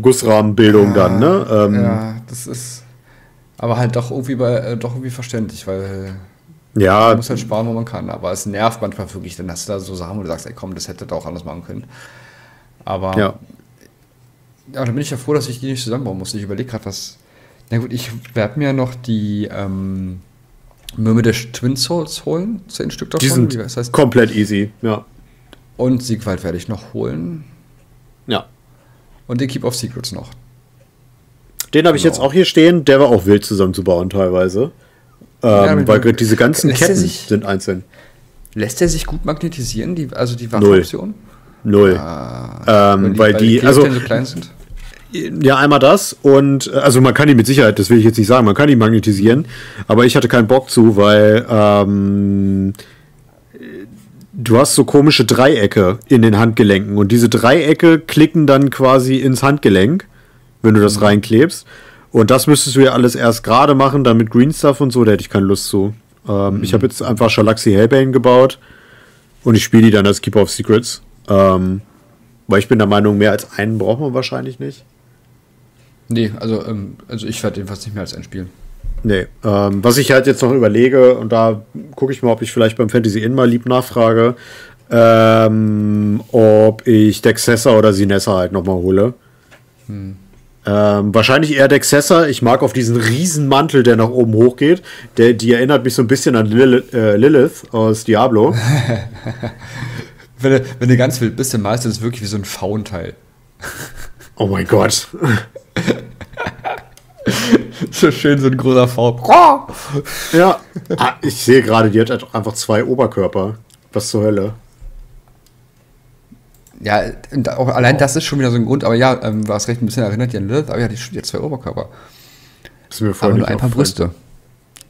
Gussrahmenbildung ja, dann, ne? Ähm, ja, das ist aber halt doch irgendwie, bei, äh, doch irgendwie verständlich, weil ja. man muss halt sparen, wo man kann. Aber es nervt manchmal wirklich, dann hast du da so Sachen, wo du sagst, ey komm, das hätte auch anders machen können. Aber ja. ja, dann bin ich ja froh, dass ich die nicht zusammenbauen muss. Ich überlege gerade, was. Na gut, ich werde mir noch die ähm, Myrmidon Twin Souls holen, zehn Stück davon. Die sind das heißt, komplett easy, ja. Und Siegwald werde ich noch holen. Ja. Und den Keep of Secrets noch. Den habe ich genau. jetzt auch hier stehen. Der war auch wild zusammenzubauen teilweise. Ähm, ja, weil diese ganzen Ketten sich, sind einzeln. Lässt er sich gut magnetisieren, die, also die Waffenoption? Null. Ah, ähm, weil, weil, die, die also, so klein sind? Ja, einmal das und äh, also man kann die mit Sicherheit, das will ich jetzt nicht sagen, man kann die magnetisieren, aber ich hatte keinen Bock zu, weil ähm, du hast so komische Dreiecke in den Handgelenken und diese Dreiecke klicken dann quasi ins Handgelenk, wenn du das mhm. reinklebst. Und das müsstest du ja alles erst gerade machen, dann mit Green Stuff und so, da hätte ich keine Lust zu. Ähm, mhm. Ich habe jetzt einfach Shalaxi Hellbane gebaut und ich spiele die dann als Keeper of Secrets. Ähm, weil ich bin der Meinung, mehr als einen braucht man wahrscheinlich nicht. Nee, also, ähm, also ich werde jedenfalls nicht mehr als ein spielen. Nee, ähm, was ich halt jetzt noch überlege, und da gucke ich mal, ob ich vielleicht beim Fantasy Inn mal lieb nachfrage, ähm, ob ich Dexessa oder Sinessa halt nochmal hole. Hm. Ähm, wahrscheinlich eher Dexessa. Ich mag auf diesen riesen Mantel, der nach oben hochgeht. Der, die erinnert mich so ein bisschen an Lilith, äh, Lilith aus Diablo. [laughs] wenn, du, wenn du ganz wild bist, dann malst du das wirklich wie so ein Faunteil. oh mein Gott. [laughs] so schön, so ein großer V. ja. Ah, ich sehe gerade, die hat einfach zwei Oberkörper. Was zur Hölle. Ja, auch allein das ist schon wieder so ein Grund, aber ja, ähm, war es recht ein bisschen erinnert an Lilith, aber ja, die hat zwei Oberkörper. Das mir aber nur ein paar Brüste.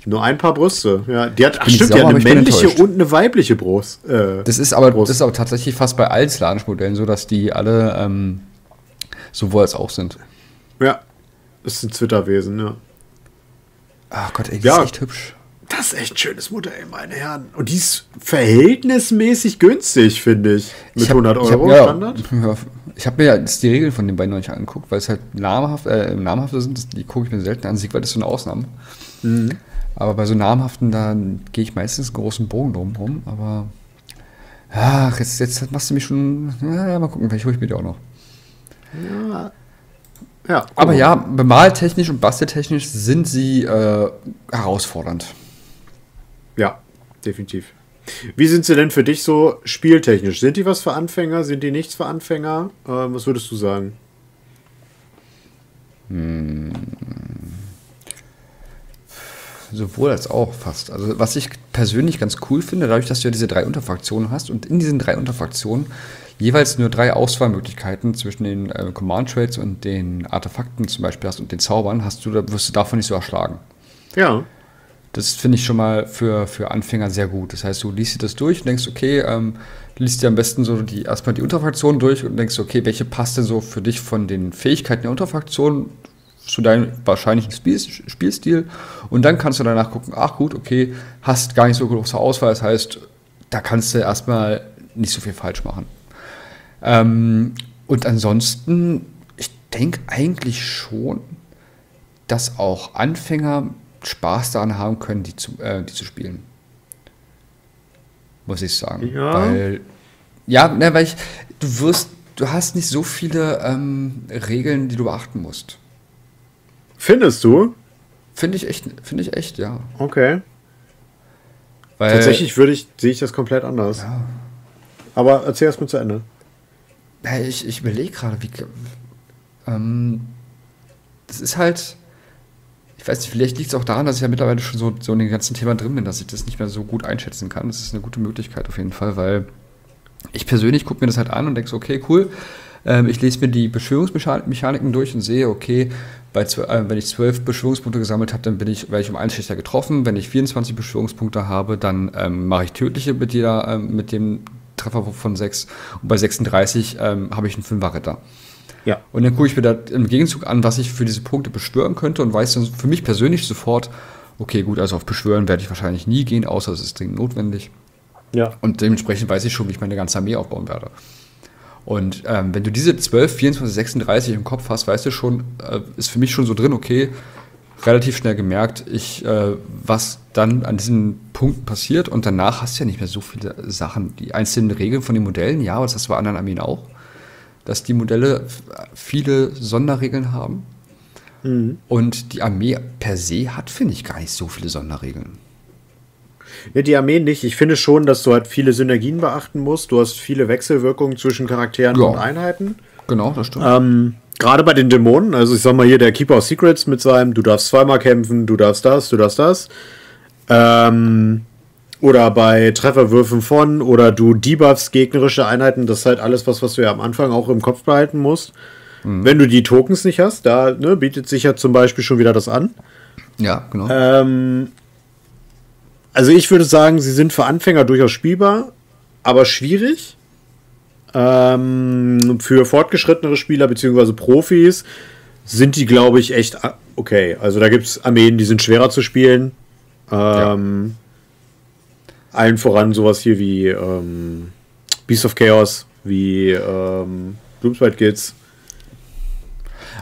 Nur ein paar Brüste, ja. Die hat, ach, stimmt, die hat eine männliche und eine weibliche Brust. Äh, das, ist aber, Brust. das ist aber tatsächlich fast bei allen Slanisch-Modellen so, dass die alle ähm, sowohl als auch sind. Ja, ist ein Zwitterwesen, ja. Ach Gott, ey, die ja. ist echt hübsch. Das ist echt ein schönes Modell, meine Herren. Und die ist verhältnismäßig günstig, finde ich. Mit ich hab, 100 Euro ich hab, Standard. Ja, ich habe mir ja die Regeln von den beiden noch nicht angeguckt, weil es halt namhaft, äh, namhafte sind. Die gucke ich mir selten an. Siegwald ist so eine Ausnahme. Mhm. Aber bei so namhaften, da gehe ich meistens einen großen Bogen drum Aber ach, jetzt, jetzt machst du mich schon. Ja, mal gucken, vielleicht hole ich mir die auch noch. Ja, ja, Aber ja, bemaltechnisch und basteltechnisch sind sie äh, herausfordernd. Ja, definitiv. Wie sind sie denn für dich so spieltechnisch? Sind die was für Anfänger? Sind die nichts für Anfänger? Äh, was würdest du sagen? Hm. Sowohl als auch fast. Also, was ich persönlich ganz cool finde, dadurch, dass du ja diese drei Unterfraktionen hast und in diesen drei Unterfraktionen jeweils nur drei Auswahlmöglichkeiten zwischen den äh, Command Trades und den Artefakten zum Beispiel hast und den Zaubern, hast du, da wirst du davon nicht so erschlagen. Ja. Das finde ich schon mal für, für Anfänger sehr gut. Das heißt, du liest dir das durch und denkst, okay, ähm, liest dir am besten so die, erstmal die Unterfraktion durch und denkst, okay, welche passt denn so für dich von den Fähigkeiten der Unterfraktion zu deinem wahrscheinlichen Spiel, Spielstil und dann kannst du danach gucken, ach gut, okay, hast gar nicht so große Auswahl, das heißt, da kannst du erstmal nicht so viel falsch machen. Ähm, und ansonsten, ich denke eigentlich schon, dass auch Anfänger Spaß daran haben können, die zu, äh, die zu spielen. Muss ich sagen. Ja. Weil, ja, ne, weil ich, du wirst, du hast nicht so viele ähm, Regeln, die du beachten musst. Findest du? Finde ich echt, finde ich echt, ja. Okay. Weil, Tatsächlich würde ich, sehe ich das komplett anders. Ja. Aber erzähl erst mal zu Ende. Ich, ich überlege gerade, wie. Ähm, das ist halt. Ich weiß nicht, vielleicht liegt es auch daran, dass ich ja mittlerweile schon so, so in dem ganzen Thema drin bin, dass ich das nicht mehr so gut einschätzen kann. Das ist eine gute Möglichkeit auf jeden Fall, weil ich persönlich gucke mir das halt an und denke so, okay, cool. Ähm, ich lese mir die Beschwörungsmechaniken durch und sehe, okay, bei, äh, wenn ich zwölf Beschwörungspunkte gesammelt habe, dann bin ich, werde ich um einen Schlechter getroffen. Wenn ich 24 Beschwörungspunkte habe, dann ähm, mache ich tödliche mit, jeder, ähm, mit dem Trefferwurf von 6 und bei 36 ähm, habe ich einen Fünferritter. Ja. Und dann gucke ich mir da im Gegenzug an, was ich für diese Punkte beschwören könnte und weiß dann für mich persönlich sofort, okay, gut, also auf Beschwören werde ich wahrscheinlich nie gehen, außer es ist dringend notwendig. Ja. Und dementsprechend weiß ich schon, wie ich meine ganze Armee aufbauen werde. Und ähm, wenn du diese 12, 24, 36 im Kopf hast, weißt du schon, äh, ist für mich schon so drin, okay, relativ schnell gemerkt, ich, äh, was dann an diesen Punkten passiert. Und danach hast du ja nicht mehr so viele Sachen. Die einzelnen Regeln von den Modellen, ja, aber das hast du bei anderen Armeen auch, dass die Modelle viele Sonderregeln haben. Mhm. Und die Armee per se hat, finde ich, gar nicht so viele Sonderregeln. Ja, die Armee nicht. Ich finde schon, dass du halt viele Synergien beachten musst. Du hast viele Wechselwirkungen zwischen Charakteren ja. und Einheiten. Genau, das stimmt. Ähm, Gerade bei den Dämonen, also ich sag mal hier der Keeper of Secrets mit seinem, du darfst zweimal kämpfen, du darfst das, du darfst das. Ähm, oder bei Trefferwürfen von, oder du debuffst gegnerische Einheiten, das ist halt alles was, was du ja am Anfang auch im Kopf behalten musst. Mhm. Wenn du die Tokens nicht hast, da ne, bietet sich ja zum Beispiel schon wieder das an. Ja, genau. Ähm, also ich würde sagen, sie sind für Anfänger durchaus spielbar, aber schwierig. Ähm, für fortgeschrittenere Spieler bzw. Profis sind die, glaube ich, echt okay. Also da gibt es Armeen, die sind schwerer zu spielen. Ähm, ja. Allen voran sowas hier wie ähm, Beast of Chaos, wie ähm, Doomsbite Kids.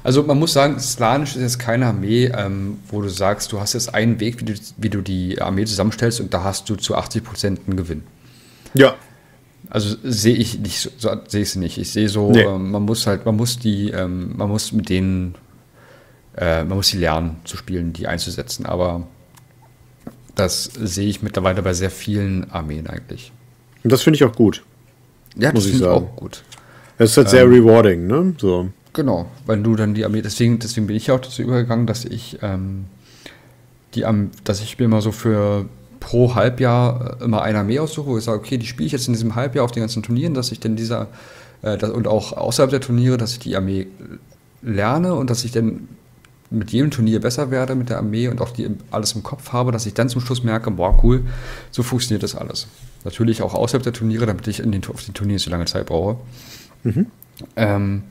Also man muss sagen, Slanisch ist jetzt keine Armee, ähm, wo du sagst, du hast jetzt einen Weg, wie du, wie du die Armee zusammenstellst und da hast du zu 80 Prozent einen Gewinn. Ja. Also sehe ich nicht, so, so sehe ich sie nicht. Ich sehe so, nee. ähm, man muss halt, man muss die, ähm, man muss mit denen, äh, man muss sie lernen zu spielen, die einzusetzen. Aber das sehe ich mittlerweile bei sehr vielen Armeen eigentlich. Und das finde ich auch gut. Ja, das finde ich auch gut. Es ist halt sehr ähm, rewarding, ne? So. Genau, weil du dann die Armee, deswegen, deswegen bin ich auch dazu übergegangen, dass ich ähm, die dass ich mir immer so für pro Halbjahr äh, immer eine Armee aussuche, wo ich sage, okay, die spiele ich jetzt in diesem Halbjahr auf den ganzen Turnieren, dass ich dann dieser äh, das, und auch außerhalb der Turniere, dass ich die Armee lerne und dass ich dann mit jedem Turnier besser werde mit der Armee und auch die alles im Kopf habe, dass ich dann zum Schluss merke, boah, cool, so funktioniert das alles. Natürlich auch außerhalb der Turniere, damit ich in den, auf den Turnieren so lange Zeit brauche. Mhm. Ähm,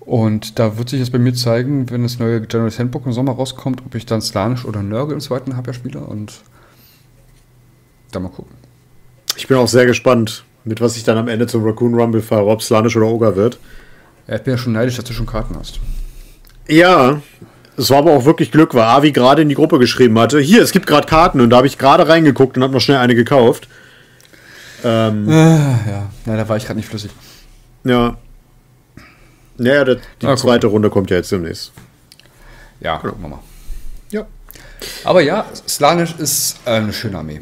und da wird sich jetzt bei mir zeigen, wenn das neue General Handbook im Sommer rauskommt, ob ich dann Slanisch oder Nörgel im zweiten Halbjahr spiele und da mal gucken. Ich bin auch sehr gespannt, mit was ich dann am Ende zum Raccoon Rumble fahre, ob Slanisch oder Ogre wird. Ja, ich bin ja schon neidisch, dass du schon Karten hast. Ja, es war aber auch wirklich Glück, weil Avi gerade in die Gruppe geschrieben hatte, hier, es gibt gerade Karten und da habe ich gerade reingeguckt und habe noch schnell eine gekauft. Ähm, ah, ja, nein, da war ich gerade nicht flüssig. Ja, naja, die ah, zweite Runde kommt ja jetzt demnächst. Ja, gucken wir mal. Ja. Aber ja, Slanisch ist eine schöne Armee.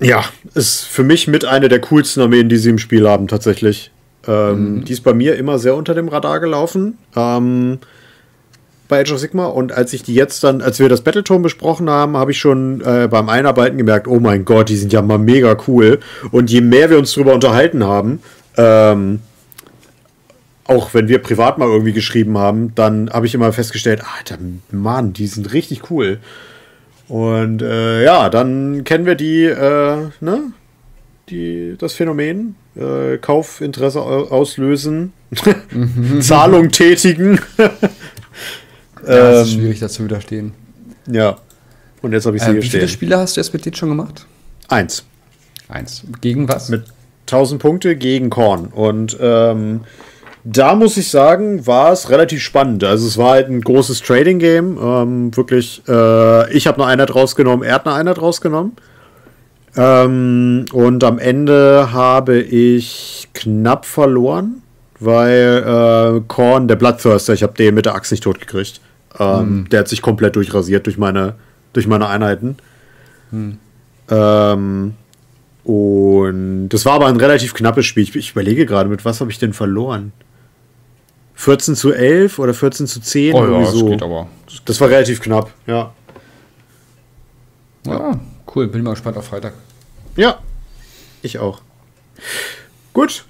Ja, ist für mich mit einer der coolsten Armeen, die sie im Spiel haben, tatsächlich. Ähm, mhm. Die ist bei mir immer sehr unter dem Radar gelaufen. Ähm, bei Age of Sigma und als ich die jetzt dann, als wir das Battletome besprochen haben, habe ich schon äh, beim Einarbeiten gemerkt, oh mein Gott, die sind ja mal mega cool. Und je mehr wir uns darüber unterhalten haben, ähm, auch wenn wir privat mal irgendwie geschrieben haben, dann habe ich immer festgestellt, Alter, Mann, die sind richtig cool. Und äh, ja, dann kennen wir die, äh, ne? Die, das Phänomen, äh, Kaufinteresse auslösen, [laughs] Zahlung tätigen. [laughs] ja, das ist ähm, schwierig dazu widerstehen. Ja. Und jetzt habe ich sie äh, hier Wie viele Spiele hast du jetzt mit denen schon gemacht? Eins. Eins. Gegen was? Mit 1000 Punkte gegen Korn. Und ähm, da muss ich sagen, war es relativ spannend. Also es war halt ein großes Trading-Game. Ähm, wirklich, äh, ich habe eine Einheit rausgenommen, er hat eine Einheit rausgenommen. Ähm, und am Ende habe ich knapp verloren, weil äh, Korn, der Bloodthirster, ich habe den mit der Axt nicht tot gekriegt. Ähm, mhm. Der hat sich komplett durchrasiert durch meine, durch meine Einheiten. Mhm. Ähm, und das war aber ein relativ knappes Spiel. Ich, ich überlege gerade, mit was habe ich denn verloren? 14 zu 11 oder 14 zu 10 oh, ja, so. Das, geht aber. das war relativ knapp, ja. Ja, cool. Bin mal gespannt auf Freitag. Ja, ich auch. Gut,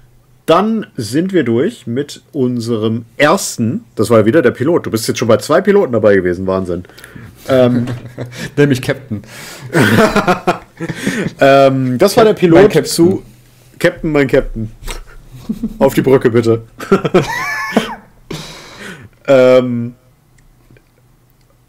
dann sind wir durch mit unserem ersten. Das war ja wieder der Pilot. Du bist jetzt schon bei zwei Piloten dabei gewesen. Wahnsinn. Ähm, [laughs] Nämlich Captain. [laughs] ähm, das war der Pilot Captain. zu Captain, mein Captain. Auf die Brücke bitte. [laughs] ähm,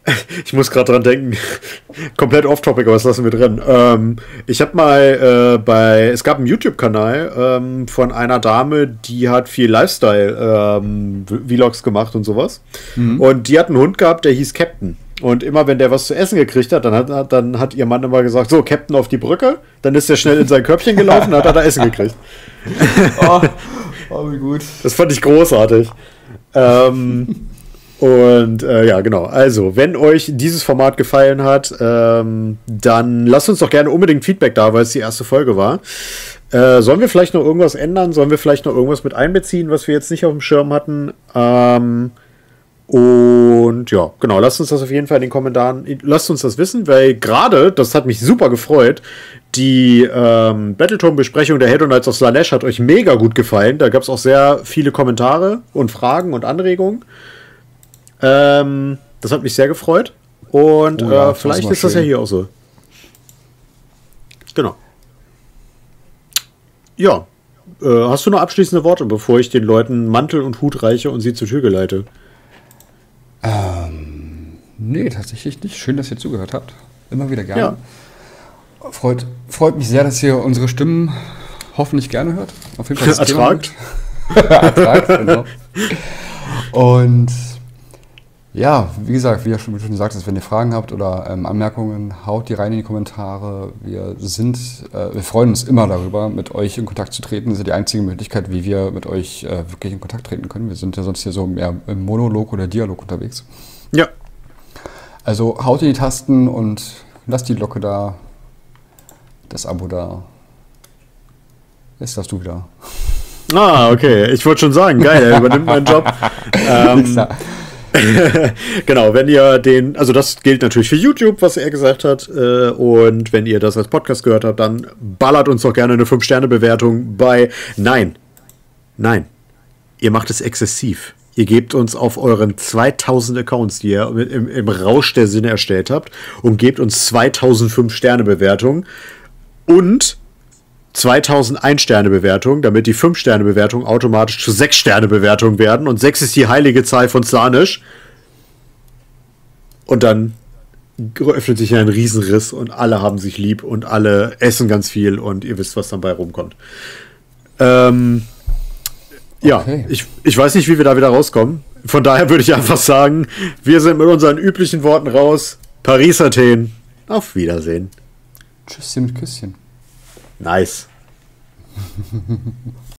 [laughs] ich muss gerade dran denken, [laughs] komplett off-topic, aber das lassen wir drin. Ähm, ich habe mal äh, bei, es gab einen YouTube-Kanal ähm, von einer Dame, die hat viel Lifestyle-Vlogs ähm, gemacht und sowas. Mhm. Und die hat einen Hund gehabt, der hieß Captain. Und immer wenn der was zu essen gekriegt hat, dann hat, dann hat ihr Mann immer gesagt, so, Captain auf die Brücke. Dann ist er schnell in sein Körbchen gelaufen, dann hat er da Essen gekriegt. [laughs] oh, oh, wie gut. Das fand ich großartig. Ähm, und äh, ja, genau. Also, wenn euch dieses Format gefallen hat, ähm, dann lasst uns doch gerne unbedingt Feedback da, weil es die erste Folge war. Äh, sollen wir vielleicht noch irgendwas ändern? Sollen wir vielleicht noch irgendwas mit einbeziehen, was wir jetzt nicht auf dem Schirm hatten? Ähm, und ja, genau, lasst uns das auf jeden Fall in den Kommentaren, lasst uns das wissen, weil gerade, das hat mich super gefreut, die ähm, Battletome-Besprechung der Head Knights of Slanesh hat euch mega gut gefallen. Da gab es auch sehr viele Kommentare und Fragen und Anregungen. Ähm, das hat mich sehr gefreut. Und oh ja, äh, vielleicht ist das ja hier auch so. Genau. Ja. Äh, hast du noch abschließende Worte, bevor ich den Leuten Mantel und Hut reiche und sie zur Tür geleite? Ähm, nee, tatsächlich nicht. Schön, dass ihr zugehört habt. Immer wieder gerne. Ja. Freut, freut mich sehr, dass ihr unsere Stimmen hoffentlich gerne hört. Auf jeden Fall. Ertragt. [laughs] Ertragt, genau. Und ja, wie gesagt, wie ihr schon, schon gesagt habt, wenn ihr Fragen habt oder ähm, Anmerkungen, haut die rein in die Kommentare. Wir sind, äh, wir freuen uns immer darüber, mit euch in Kontakt zu treten. Das ist ja die einzige Möglichkeit, wie wir mit euch äh, wirklich in Kontakt treten können. Wir sind ja sonst hier so mehr im Monolog oder Dialog unterwegs. Ja. Also haut in die Tasten und lasst die Glocke da, das Abo da. Jetzt darfst du wieder. Ah, okay. Ich wollte schon sagen, geil, er übernimmt meinen Job. [laughs] ähm, [laughs] genau, wenn ihr den, also das gilt natürlich für YouTube, was er gesagt hat. Äh, und wenn ihr das als Podcast gehört habt, dann ballert uns doch gerne eine 5-Sterne-Bewertung bei. Nein, nein, ihr macht es exzessiv. Ihr gebt uns auf euren 2000 Accounts, die ihr im, im Rausch der Sinne erstellt habt, und gebt uns 2005 Sterne Bewertungen und 2000 Ein-Sterne-Bewertungen, damit die 5-Sterne-Bewertungen automatisch zu 6-Sterne-Bewertungen werden. Und 6 ist die heilige Zahl von Slanisch. Und dann öffnet sich ein Riesenriss und alle haben sich lieb und alle essen ganz viel und ihr wisst, was dann bei rumkommt. Ähm, ja, okay. ich, ich weiß nicht, wie wir da wieder rauskommen. Von daher würde ich einfach sagen, wir sind mit unseren üblichen Worten raus. Paris, Athen. Auf Wiedersehen. Tschüsschen mit Küsschen. Nice. [laughs]